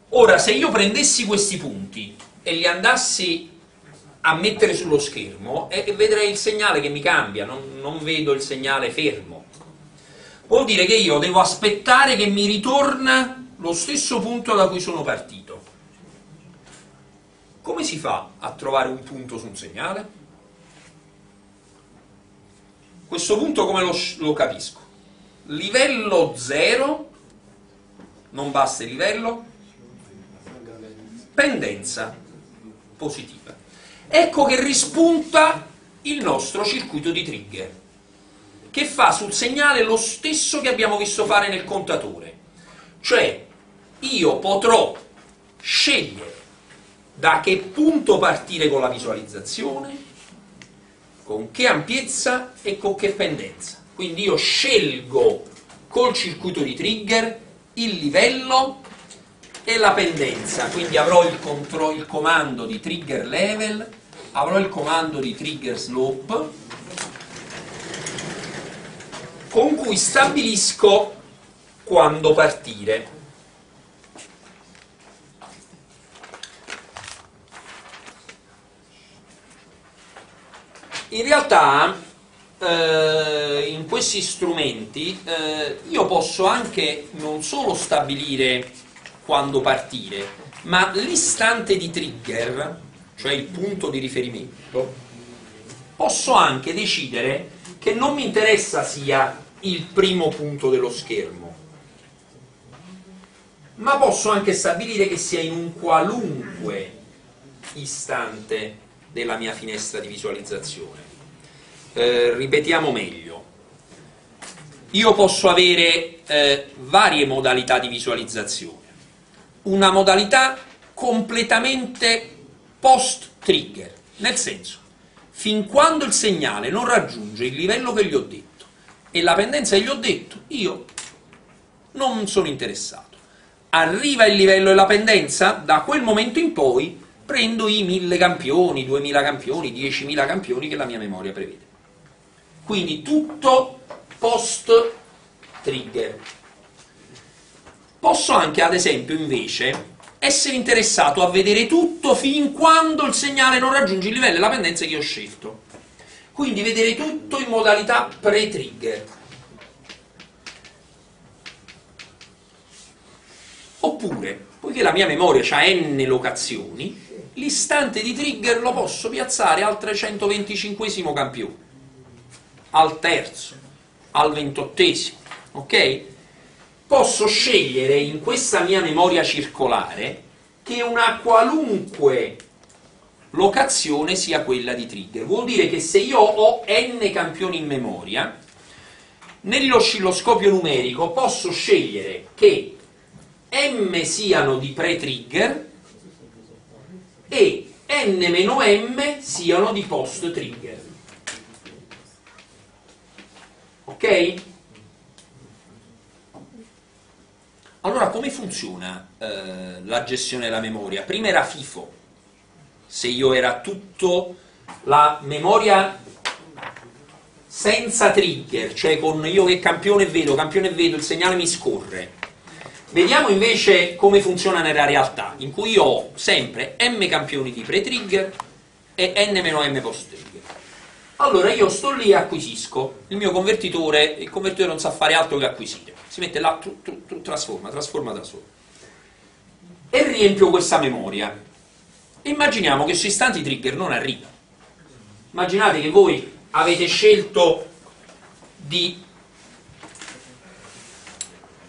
Ora, se io prendessi questi punti e li andassi a mettere sullo schermo, e vedrei il segnale che mi cambia, non, non vedo il segnale fermo. Vuol dire che io devo aspettare che mi ritorna lo stesso punto da cui sono partito. Come si fa a trovare un punto su un segnale? Questo punto come lo, lo capisco? Livello 0, non basta il livello, pendenza positiva. Ecco che rispunta il nostro circuito di trigger, che fa sul segnale lo stesso che abbiamo visto fare nel contatore. Cioè, io potrò scegliere da che punto partire con la visualizzazione, con che ampiezza e con che pendenza. Quindi io scelgo col circuito di trigger il livello e la pendenza, quindi avrò il, control, il comando di trigger level, avrò il comando di trigger slope con cui stabilisco quando partire. In realtà eh, in questi strumenti eh, io posso anche non solo stabilire quando partire, ma l'istante di trigger, cioè il punto di riferimento, posso anche decidere che non mi interessa sia il primo punto dello schermo, ma posso anche stabilire che sia in un qualunque istante della mia finestra di visualizzazione. Eh, ripetiamo meglio. Io posso avere eh, varie modalità di visualizzazione. Una modalità completamente post-trigger, nel senso, fin quando il segnale non raggiunge il livello che gli ho detto e la pendenza che gli ho detto, io non sono interessato. Arriva il livello della pendenza, da quel momento in poi prendo i 1000 campioni, 2000 campioni, 10.000 campioni che la mia memoria prevede. Quindi tutto post trigger. Posso anche, ad esempio, invece, essere interessato a vedere tutto fin quando il segnale non raggiunge il livello della pendenza che ho scelto. Quindi vedere tutto in modalità pre-trigger. Oppure, poiché la mia memoria ha n locazioni, l'istante di trigger lo posso piazzare al 325 campione, al terzo, al ventottesimo, ok? Posso scegliere in questa mia memoria circolare che una qualunque locazione sia quella di trigger. Vuol dire che se io ho n campioni in memoria, nell'oscilloscopio numerico posso scegliere che m siano di pre-trigger e n-m siano di post trigger. Ok? Allora come funziona eh, la gestione della memoria? Prima era FIFO, se io era tutto la memoria senza trigger, cioè con io che campione vedo, campione vedo, il segnale mi scorre Vediamo invece come funziona nella realtà, in cui io ho sempre m campioni di pre-trigger e n-m post-trigger. Allora io sto lì e acquisisco, il mio convertitore, il convertitore non sa fare altro che acquisire, si mette là, tu, tu, tu, trasforma, trasforma solo. E riempio questa memoria. Immaginiamo che su istanti trigger non arriva. Immaginate che voi avete scelto di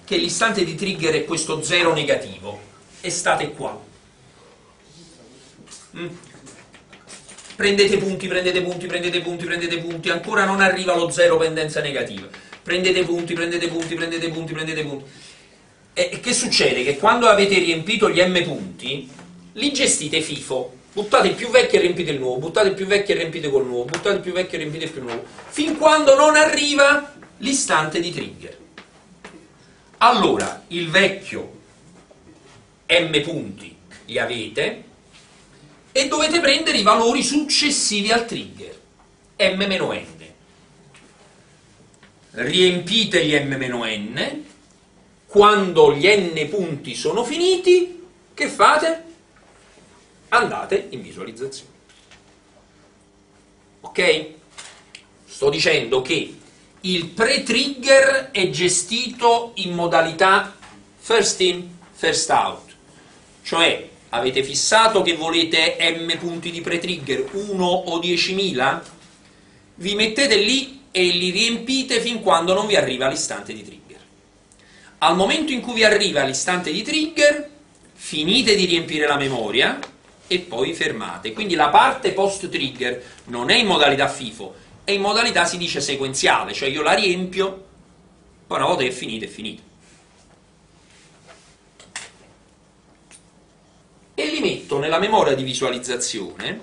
che l'istante di trigger è questo zero negativo e state qua. Mm. Prendete punti, prendete punti, prendete punti, prendete punti, ancora non arriva lo zero pendenza negativa. Prendete punti, prendete punti, prendete punti, prendete punti. E che succede? Che quando avete riempito gli m punti, li gestite FIFO. Buttate il più vecchio e riempite il nuovo, buttate il più vecchio e riempite col nuovo, buttate il più vecchio e riempite il più nuovo, fin quando non arriva l'istante di trigger. Allora, il vecchio m punti li avete e dovete prendere i valori successivi al trigger, m-n. Riempite gli m-n, quando gli n punti sono finiti, che fate? Andate in visualizzazione. Ok? Sto dicendo che il pre-trigger è gestito in modalità first in, first out, cioè avete fissato che volete m punti di pre-trigger, 1 o 10.000, vi mettete lì e li riempite fin quando non vi arriva l'istante di trigger. Al momento in cui vi arriva l'istante di trigger, finite di riempire la memoria e poi fermate. Quindi la parte post-trigger non è in modalità FIFO, e in modalità si dice sequenziale, cioè io la riempio, poi una volta che è finita è finita. E li metto nella memoria di visualizzazione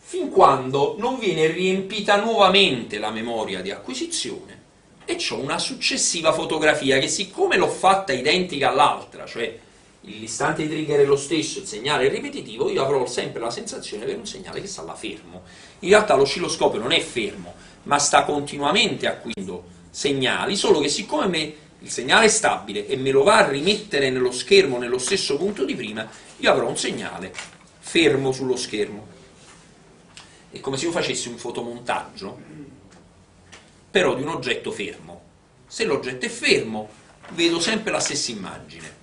fin quando non viene riempita nuovamente la memoria di acquisizione e ho una successiva fotografia che siccome l'ho fatta identica all'altra, cioè l'istante di trigger è lo stesso, il segnale è ripetitivo, io avrò sempre la sensazione di avere un segnale che sta là fermo. In realtà l'oscilloscopio non è fermo, ma sta continuamente acquisendo segnali, solo che siccome me, il segnale è stabile e me lo va a rimettere nello schermo nello stesso punto di prima, io avrò un segnale fermo sullo schermo. è come se io facessi un fotomontaggio, però di un oggetto fermo. Se l'oggetto è fermo, vedo sempre la stessa immagine.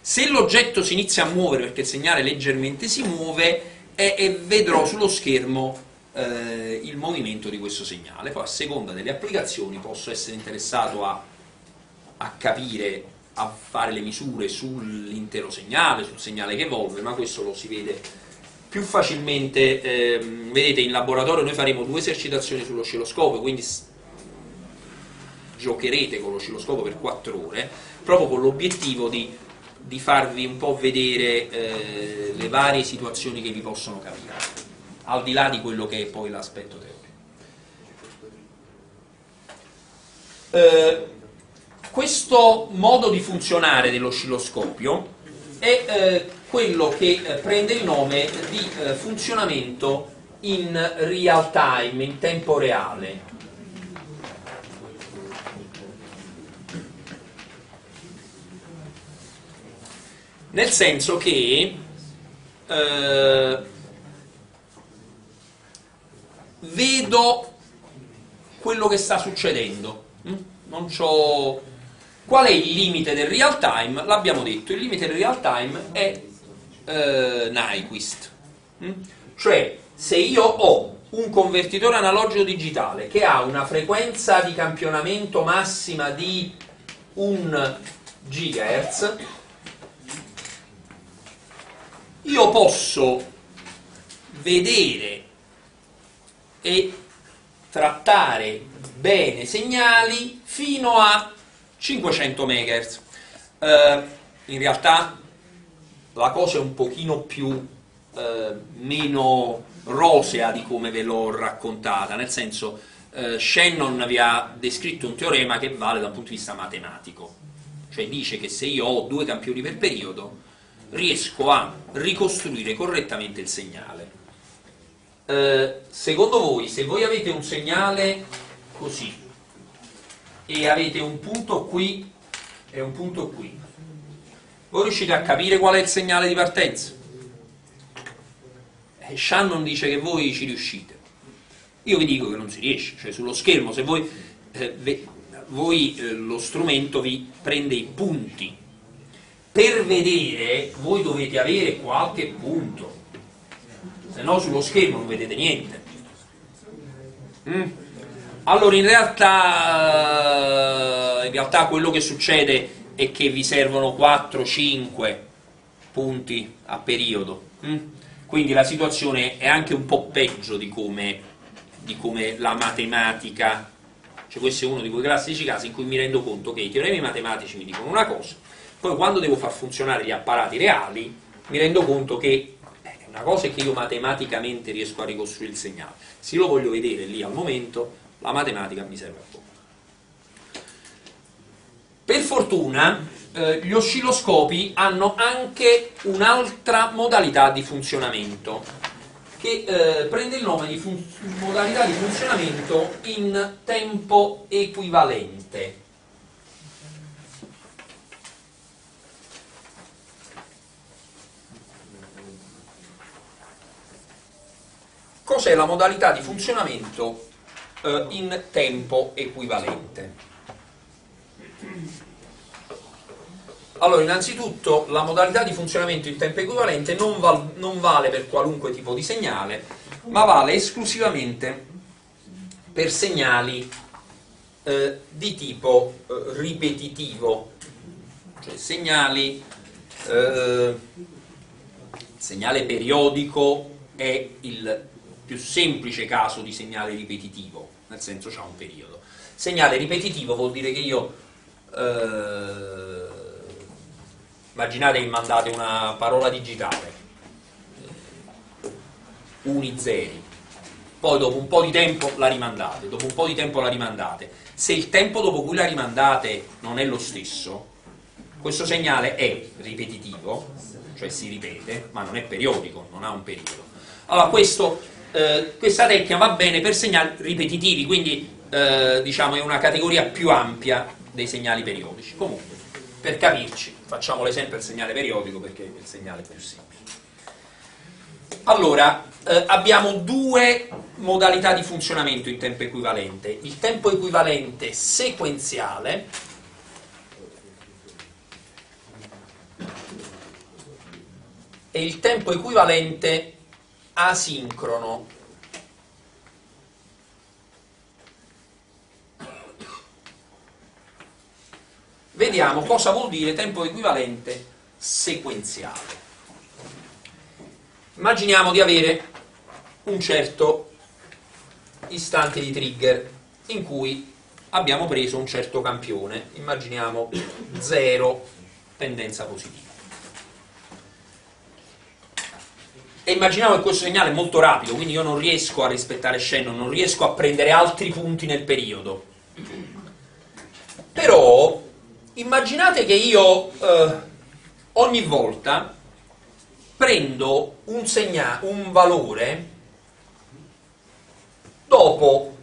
Se l'oggetto si inizia a muovere perché il segnale leggermente si muove, e, e vedrò sullo schermo eh, il movimento di questo segnale. Poi a seconda delle applicazioni posso essere interessato a, a capire, a fare le misure sull'intero segnale, sul segnale che evolve, ma questo lo si vede più facilmente. Eh, vedete, in laboratorio noi faremo due esercitazioni sull'oscilloscopo, quindi giocherete con l'oscilloscopo per 4 ore, proprio con l'obiettivo di, di, farvi un po' vedere eh, le varie situazioni che vi possono capitare al di là di quello che è poi l'aspetto teorico. Eh, questo modo di funzionare dell'oscilloscopio è eh, quello che eh, prende il nome di eh, funzionamento in real time, in tempo reale. Nel senso che eh, vedo quello che sta succedendo. Mm? Non c'ho... Qual è il limite del real time? L'abbiamo detto, il limite del real time è eh, Nyquist. Mm? Cioè, se io ho un convertitore analogico digitale che ha una frequenza di campionamento massima di 1 GHz, io posso vedere e trattare bene segnali fino a 500 MHz. Eh, in realtà la cosa è un pochino più eh, meno rosea di come ve l'ho raccontata, nel senso eh, Shannon vi ha descritto un teorema che vale dal punto di vista matematico, cioè dice che se io ho due campioni per periodo riesco a ricostruire correttamente il segnale. Eh, secondo voi, se voi avete un segnale così e avete un punto qui e un punto qui, voi riuscite a capire qual è il segnale di partenza? E eh, Shannon dice che voi ci riuscite. Io vi dico che non si riesce, cioè sullo schermo, se voi, eh, voi eh, lo strumento vi prende i punti, per vedere voi dovete avere qualche punto se no sullo schermo non vedete niente. Mm? Allora in realtà, in realtà quello che succede è che vi servono 4-5 punti a periodo. Mm? Quindi la situazione è anche un po' peggio di come, di come la matematica, cioè questo è uno di quei classici casi in cui mi rendo conto che i teoremi matematici mi dicono una cosa, poi quando devo far funzionare gli apparati reali mi rendo conto che una cosa è che io matematicamente riesco a ricostruire il segnale, se lo voglio vedere lì al momento, la matematica mi serve a poco. Per fortuna eh, gli oscilloscopi hanno anche un'altra modalità di funzionamento che eh, prende il nome di modalità di funzionamento in tempo equivalente. cos'è la modalità di funzionamento eh, in tempo equivalente. Allora, innanzitutto la modalità di funzionamento in tempo equivalente non, val non vale per qualunque tipo di segnale, ma vale esclusivamente per segnali eh, di tipo eh, ripetitivo, cioè segnali, eh, segnale periodico è il più semplice caso di segnale ripetitivo, nel senso c'è un periodo. Segnale ripetitivo vuol dire che io, eh, immaginate che mandate una parola digitale, uni zeri, poi dopo un po' di tempo la rimandate, dopo un po' di tempo la rimandate. Se il tempo dopo cui la rimandate non è lo stesso, questo segnale è ripetitivo, cioè si ripete, ma non è periodico, non ha un periodo. Allora questo eh, questa tecnica va bene per segnali ripetitivi, quindi eh, diciamo è una categoria più ampia dei segnali periodici. Comunque, per capirci, facciamo l'esempio del segnale periodico perché è il segnale più semplice. Allora, eh, abbiamo due modalità di funzionamento in tempo equivalente. Il tempo equivalente sequenziale, e il tempo equivalente asincrono. Vediamo cosa vuol dire tempo equivalente sequenziale. Immaginiamo di avere un certo istante di trigger in cui abbiamo preso un certo campione, immaginiamo 0 tendenza positiva. E immaginiamo che questo segnale è molto rapido, quindi io non riesco a rispettare Shannon, non riesco a prendere altri punti nel periodo. Però immaginate che io eh, ogni volta prendo un, segna- un valore dopo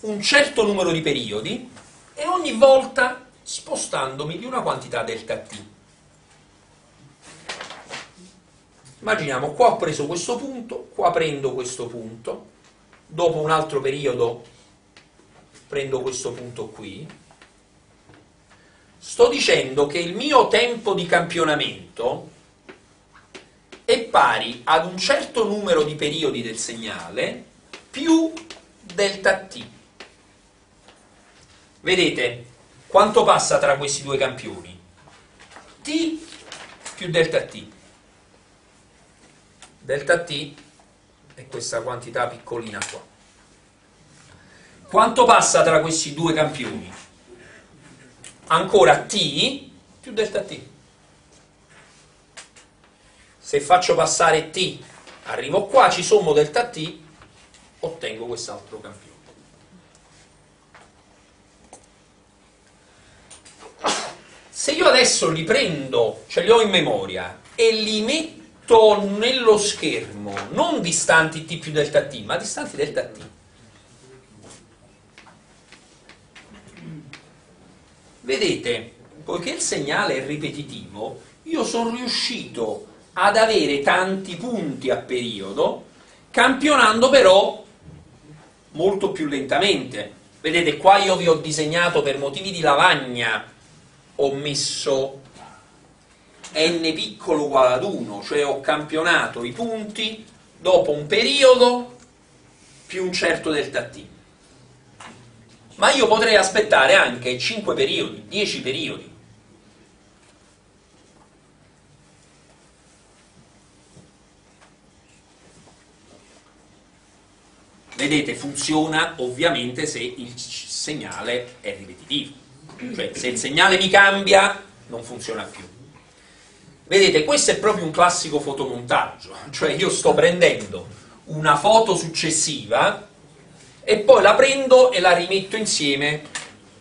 un certo numero di periodi e ogni volta spostandomi di una quantità delta t. Immaginiamo, qua ho preso questo punto, qua prendo questo punto, dopo un altro periodo prendo questo punto qui. Sto dicendo che il mio tempo di campionamento è pari ad un certo numero di periodi del segnale più delta t. Vedete quanto passa tra questi due campioni? t più delta t delta t è questa quantità piccolina qua. Quanto passa tra questi due campioni? Ancora t più delta t. Se faccio passare t, arrivo qua, ci sommo delta t, ottengo quest'altro campione. Se io adesso li prendo, ce li ho in memoria, e li metto tutto nello schermo, non distanti t più delta t, ma distanti delta t. Vedete, poiché il segnale è ripetitivo, io sono riuscito ad avere tanti punti a periodo, campionando però molto più lentamente. Vedete, qua io vi ho disegnato per motivi di lavagna, ho messo n piccolo uguale ad 1, cioè ho campionato i punti dopo un periodo più un certo delta t. Ma io potrei aspettare anche 5 periodi, 10 periodi. Vedete, funziona ovviamente se il segnale è ripetitivo. Cioè, se il segnale mi cambia, non funziona più. Vedete, questo è proprio un classico fotomontaggio, cioè io sto prendendo una foto successiva e poi la prendo e la rimetto insieme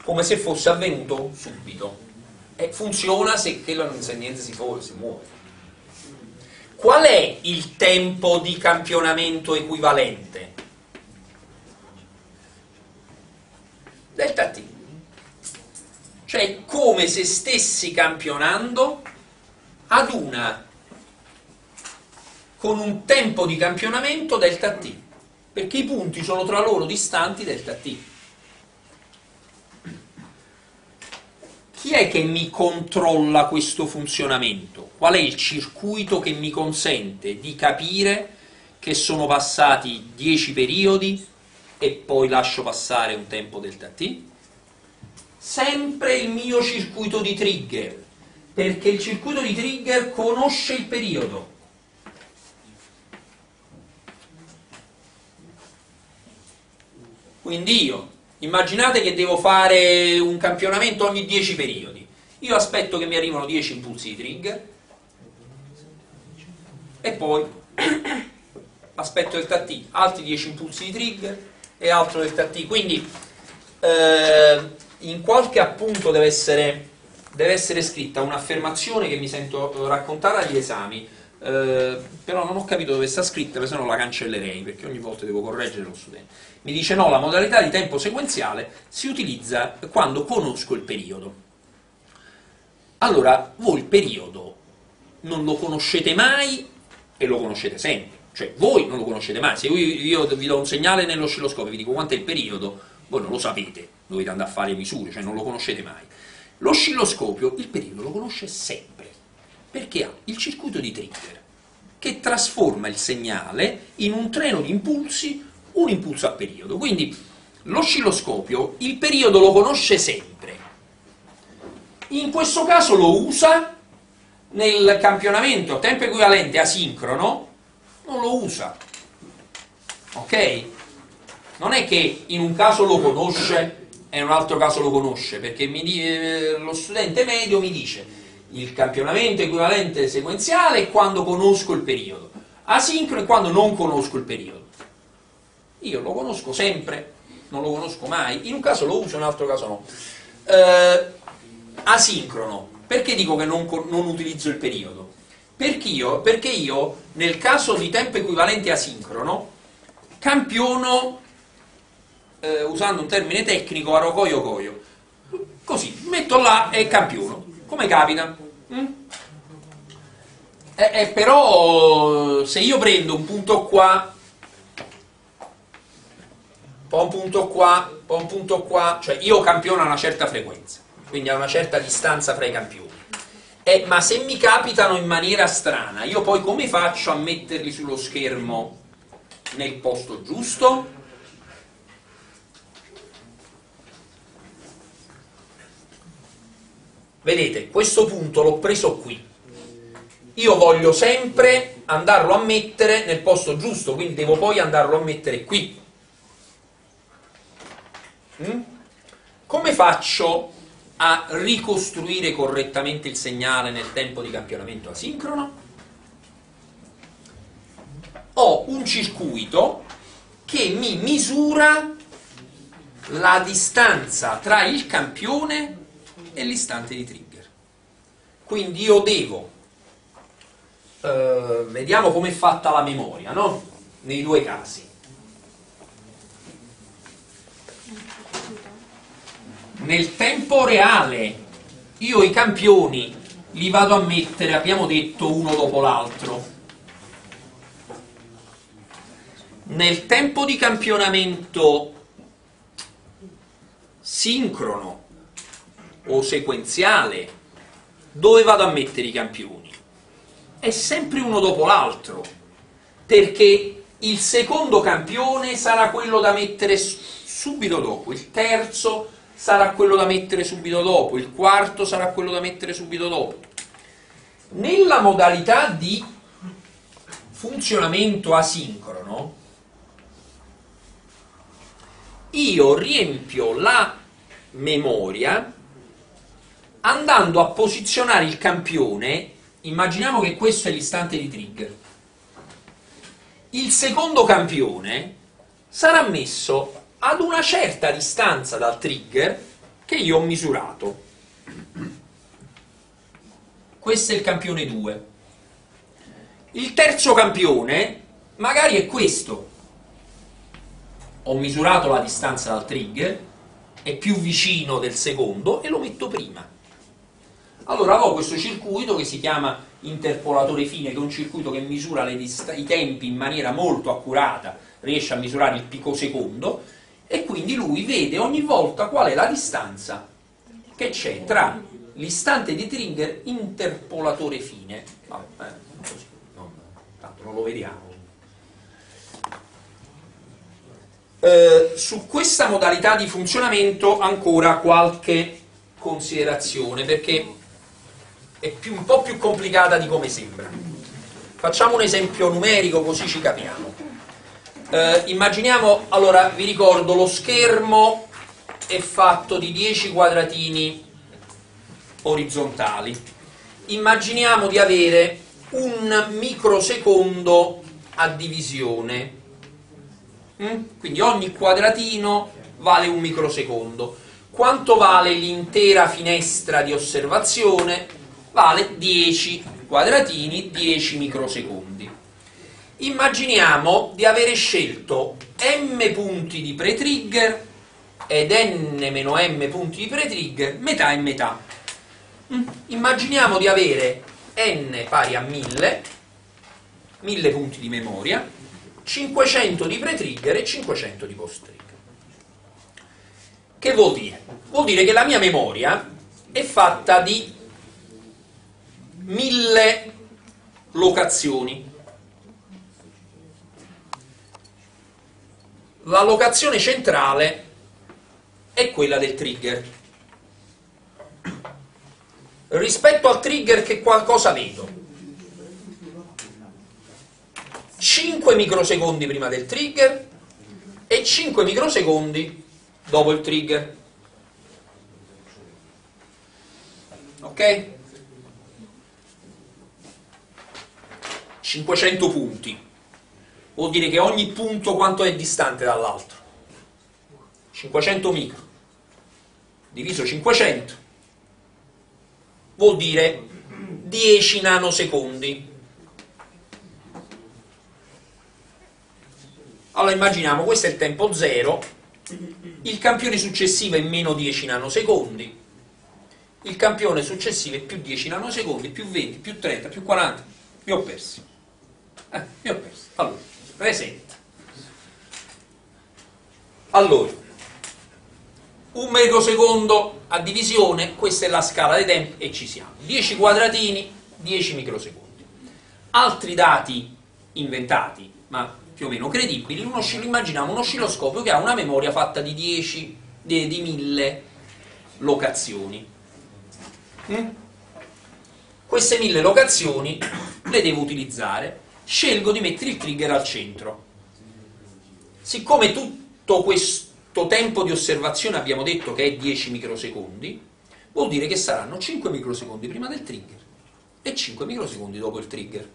come se fosse avvenuto subito. E funziona se, se niente si, si muove. Qual è il tempo di campionamento equivalente? Delta T. Cioè come se stessi campionando ad una con un tempo di campionamento delta t, perché i punti sono tra loro distanti delta t. Chi è che mi controlla questo funzionamento? Qual è il circuito che mi consente di capire che sono passati 10 periodi e poi lascio passare un tempo delta t? Sempre il mio circuito di trigger, perché il circuito di trigger conosce il periodo. Quindi io, immaginate che devo fare un campionamento ogni 10 periodi. Io aspetto che mi arrivino 10 impulsi di trigger e poi aspetto il TT, altri 10 impulsi di trigger e altro del TT. Quindi eh, in qualche appunto deve essere deve essere scritta un'affermazione che mi sento raccontare agli esami, eh, però non ho capito dove sta scritta, se no la cancellerei, perché ogni volta devo correggere lo studente. Mi dice no, la modalità di tempo sequenziale si utilizza quando conosco il periodo. Allora, voi il periodo non lo conoscete mai e lo conoscete sempre. Cioè, voi non lo conoscete mai. Se io, io vi do un segnale nell'oscilloscopio e vi dico quanto è il periodo, voi non lo sapete, dovete andare a fare misure, cioè non lo conoscete mai. L'oscilloscopio il periodo lo conosce sempre, perché ha il circuito di trigger che trasforma il segnale in un treno di impulsi, un impulso a periodo. Quindi l'oscilloscopio il periodo lo conosce sempre. In questo caso lo usa nel campionamento a tempo equivalente asincrono, non lo usa. Ok? Non è che in un caso lo conosce e un altro caso lo conosce, perché mi, eh, lo studente medio mi dice il campionamento equivalente sequenziale è quando conosco il periodo, asincrono è quando non conosco il periodo. Io lo conosco sempre, non lo conosco mai, in un caso lo uso, in un altro caso no. Eh, asincrono, perché dico che non, non utilizzo il periodo? Perché io, perché io, nel caso di tempo equivalente asincrono, campiono eh, usando un termine tecnico, a rocoio coio. Così, metto là e campiono. Come capita? Mm? Eh, eh, però se io prendo un punto qua, poi un punto qua, poi un punto qua, cioè io campiono a una certa frequenza, quindi a una certa distanza fra i campioni. Eh, ma se mi capitano in maniera strana, io poi come faccio a metterli sullo schermo nel posto giusto? Vedete, questo punto l'ho preso qui. Io voglio sempre andarlo a mettere nel posto giusto, quindi devo poi andarlo a mettere qui. Mm? Come faccio a ricostruire correttamente il segnale nel tempo di campionamento asincrono? Ho un circuito che mi misura la distanza tra il campione e l'istante di trigger. Quindi io devo, eh, vediamo com'è fatta la memoria, no? Nei due casi. Nel tempo reale io i campioni li vado a mettere, abbiamo detto, uno dopo l'altro. Nel tempo di campionamento sincrono o sequenziale, dove vado a mettere i campioni? È sempre uno dopo l'altro, perché il secondo campione sarà quello da mettere subito dopo, il terzo sarà quello da mettere subito dopo, il quarto sarà quello da mettere subito dopo. Nella modalità di funzionamento asincrono, io riempio la memoria andando a posizionare il campione, immaginiamo che questo è l'istante di trigger. Il secondo campione sarà messo ad una certa distanza dal trigger che io ho misurato. Questo è il campione 2. Il terzo campione magari è questo. Ho misurato la distanza dal trigger, è più vicino del secondo e lo metto prima. Allora ho questo circuito che si chiama interpolatore fine, che è un circuito che misura i tempi in maniera molto accurata, riesce a misurare il picosecondo, e quindi lui vede ogni volta qual è la distanza che c'è tra l'istante di trigger interpolatore fine. Vabbè, eh, così, non, tanto non lo vediamo. Eh, su questa modalità di funzionamento ancora qualche considerazione, perché è più, un po' più complicata di come sembra. Facciamo un esempio numerico così ci capiamo. Eh, immaginiamo, allora vi ricordo, lo schermo è fatto di 10 quadratini orizzontali. Immaginiamo di avere un microsecondo a divisione. Mm? Quindi ogni quadratino vale un microsecondo. Quanto vale l'intera finestra di osservazione? Vale 10 quadratini, 10 microsecondi. Immaginiamo di avere scelto m punti di pre-trigger ed n-m punti di pre-trigger, metà e metà. Mm, immaginiamo di avere n pari a 1000 1000 punti di memoria, 500 di pre-trigger e 500 di post-trigger. Che vuol dire? Vuol dire che la mia memoria è fatta di 1000 locazioni. La locazione centrale è quella del trigger. Rispetto al trigger che qualcosa vedo? 5 microsecondi prima del trigger e 5 microsecondi dopo il trigger. Ok? 500 punti. Vuol dire che ogni punto quanto è distante dall'altro? 500 micro diviso 500 vuol dire 10 nanosecondi. Allora immaginiamo, questo è il tempo 0, il campione successivo è meno 10 nanosecondi, il campione successivo è più 10 nanosecondi, più 20, più 30, più 40, mi ho perso. Eh, mi ho perso. Allora, reset. Allora, un microsecondo a divisione, questa è la scala dei tempi e ci siamo. 10 quadratini, 10 microsecondi. Altri dati inventati, ma più o meno credibili, uno, immaginiamo un oscilloscopio che ha una memoria fatta di 10, di, di 1000 locazioni. Mm? Queste 1000 locazioni le devo utilizzare, scelgo di mettere il trigger al centro. Siccome tutto questo tempo di osservazione abbiamo detto che è 10 microsecondi, vuol dire che saranno 5 microsecondi prima del trigger e 5 microsecondi dopo il trigger.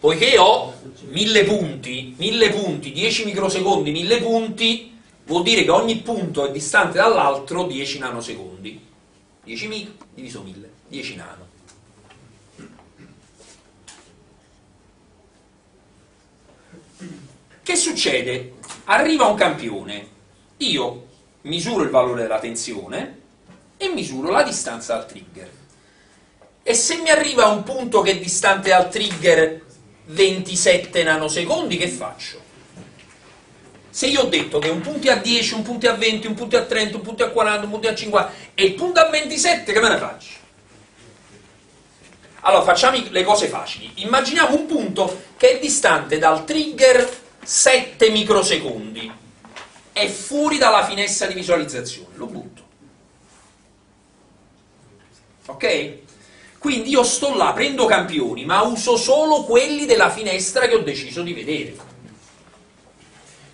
Poiché ho 1000 punti, 1000 punti, 10 microsecondi, 1000 punti, vuol dire che ogni punto è distante dall'altro 10 nanosecondi. 10 micro diviso 1000, 10 nano. Che succede? Arriva un campione, io misuro il valore della tensione e misuro la distanza dal trigger. E se mi arriva un punto che è distante dal trigger 27 nanosecondi, che faccio? Se io ho detto che un punto è a 10, un punto è a 20, un punto è a 30, un punto è a 40, un punto è a 50 e il punto è a 27, che me ne faccio? Allora facciamo le cose facili. Immaginiamo un punto che è distante dal trigger 7 microsecondi. È fuori dalla finestra di visualizzazione, lo butto. Ok? Quindi io sto là, prendo campioni, ma uso solo quelli della finestra che ho deciso di vedere.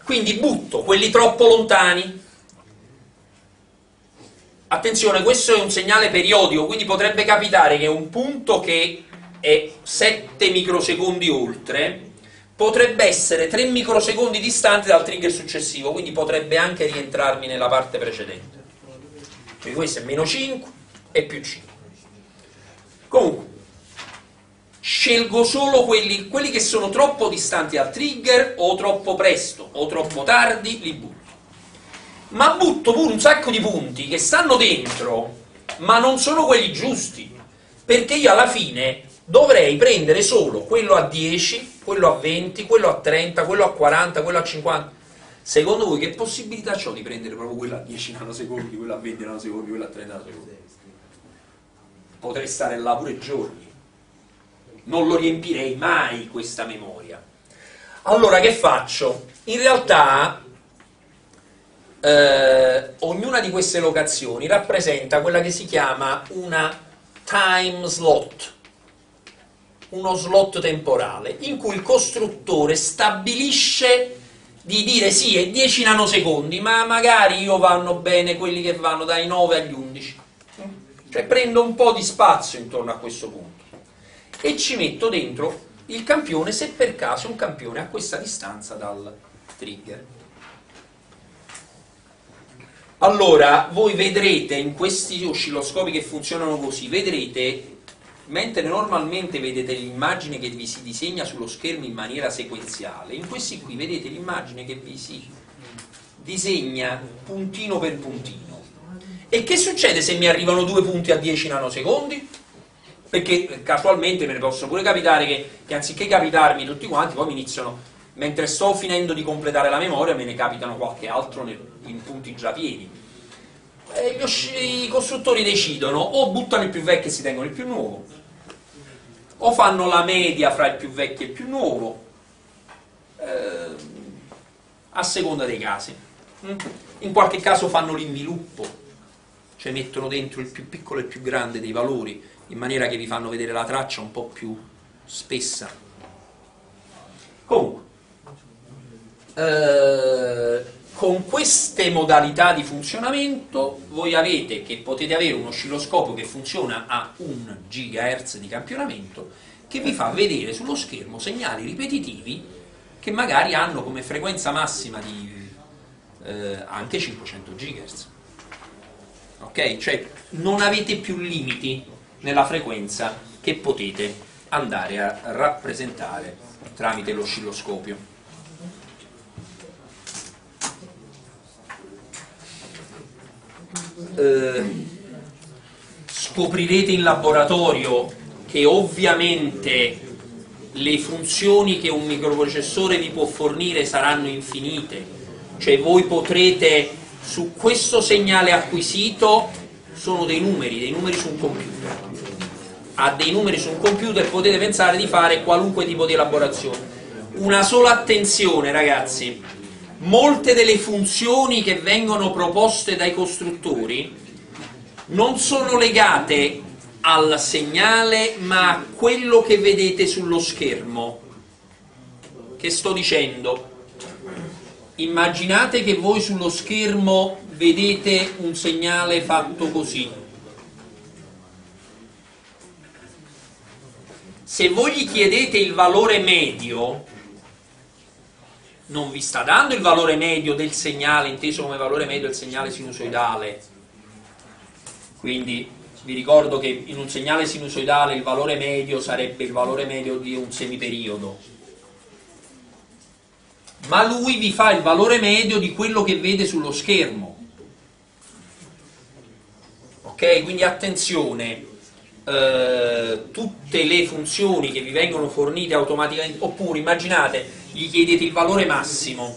Quindi butto quelli troppo lontani. Attenzione, questo è un segnale periodico, quindi potrebbe capitare che un punto che è 7 microsecondi oltre potrebbe essere 3 microsecondi distante dal trigger successivo, quindi potrebbe anche rientrarmi nella parte precedente. Quindi questo è meno 5 e più 5. Comunque, scelgo solo quelli, quelli che sono troppo distanti dal trigger o troppo presto o troppo tardi, li butto. Ma butto pure un sacco di punti che stanno dentro, ma non sono quelli giusti, perché io alla fine dovrei prendere solo quello a 10, quello a 20, quello a 30, quello a 40, quello a 50. Secondo voi che possibilità ho di prendere proprio quello a 10 nanosecondi, quello a 20 nanosecondi, quello a 30 nanosecondi? Potrei stare là pure giorni. Non lo riempirei mai questa memoria. Allora che faccio? In realtà eh, ognuna di queste locazioni rappresenta quella che si chiama una time slot uno slot temporale in cui il costruttore stabilisce di dire sì, è 10 nanosecondi, ma magari io vanno bene quelli che vanno dai 9 agli 11. Cioè prendo un po' di spazio intorno a questo punto e ci metto dentro il campione se per caso un campione a questa distanza dal trigger. Allora, voi vedrete in questi oscilloscopi che funzionano così, vedrete mentre normalmente vedete l'immagine che vi si disegna sullo schermo in maniera sequenziale, in questi qui vedete l'immagine che vi si disegna puntino per puntino. E che succede se mi arrivano due punti a 10 nanosecondi? perché casualmente me ne possono pure capitare che, che anziché capitarmi tutti quanti, poi mi iniziano, mentre sto finendo di completare la memoria, me ne capitano qualche altro nel, in punti già pieni. E I costruttori decidono o buttano il più vecchio e si tengono il più nuovo, o fanno la media fra il più vecchio e il più nuovo, eh, a seconda dei casi. Mm? In qualche caso fanno l'inviluppo, cioè mettono dentro il più piccolo e il più grande dei valori, in maniera che vi fanno vedere la traccia un po' più spessa. Comunque, eh, con queste modalità di funzionamento voi avete che potete avere un oscilloscopio che funziona a 1 GHz di campionamento che vi fa vedere sullo schermo segnali ripetitivi che magari hanno come frequenza massima di eh, anche 500 GHz. Ok? Cioè non avete più limiti nella frequenza che potete andare a rappresentare tramite l'oscilloscopio. Eh, scoprirete in laboratorio che ovviamente le funzioni che un microprocessore vi può fornire saranno infinite, cioè voi potrete su questo segnale acquisito sono dei numeri, dei numeri su un computer. A dei numeri su un computer potete pensare di fare qualunque tipo di elaborazione. Una sola attenzione, ragazzi, molte delle funzioni che vengono proposte dai costruttori non sono legate al segnale ma a quello che vedete sullo schermo. Che sto dicendo? Immaginate che voi sullo schermo vedete un segnale fatto così. Se voi gli chiedete il valore medio, non vi sta dando il valore medio del segnale, inteso come valore medio del segnale sinusoidale. Quindi vi ricordo che in un segnale sinusoidale il valore medio sarebbe il valore medio di un semiperiodo. Ma lui vi fa il valore medio di quello che vede sullo schermo. Ok? Quindi attenzione, eh, tutte le funzioni che vi vengono fornite automaticamente, oppure immaginate gli chiedete il valore massimo,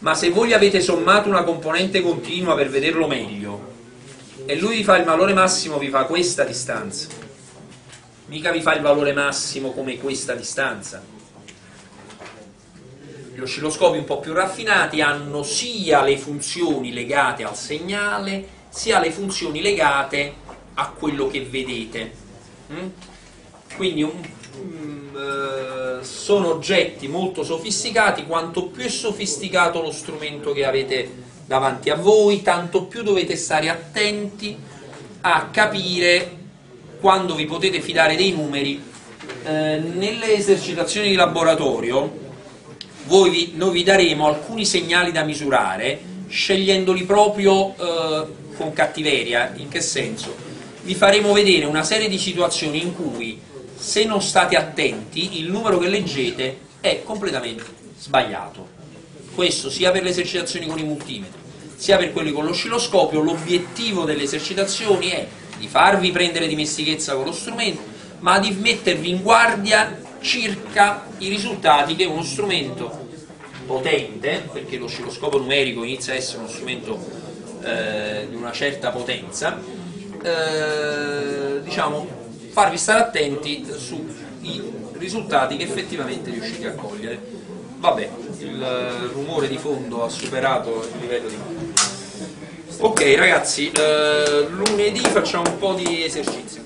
ma se voi avete sommato una componente continua per vederlo meglio, e lui vi fa il valore massimo, vi fa questa distanza, mica vi fa il valore massimo come questa distanza. Gli oscilloscopi un po' più raffinati hanno sia le funzioni legate al segnale, sia le funzioni legate a quello che vedete. Mm? Quindi un, um, uh, sono oggetti molto sofisticati, quanto più è sofisticato lo strumento che avete davanti a voi, tanto più dovete stare attenti a capire quando vi potete fidare dei numeri. Eh, nelle esercitazioni di laboratorio vi, noi vi daremo alcuni segnali da misurare, scegliendoli proprio eh, con cattiveria, in che senso? Vi faremo vedere una serie di situazioni in cui se non state attenti il numero che leggete è completamente sbagliato. Questo sia per le esercitazioni con i multimetri, sia per quelli con l'oscilloscopio, l'obiettivo delle esercitazioni è di farvi prendere dimestichezza con lo strumento, ma di mettervi in guardia circa i risultati che uno strumento potente, perché l'oscilloscopio numerico inizia a essere uno strumento eh, di una certa potenza, eh, diciamo farvi stare attenti sui risultati che effettivamente riuscite a cogliere. Vabbè, il rumore di fondo ha superato il livello di... Ok ragazzi, eh, lunedì facciamo un po' di esercizio.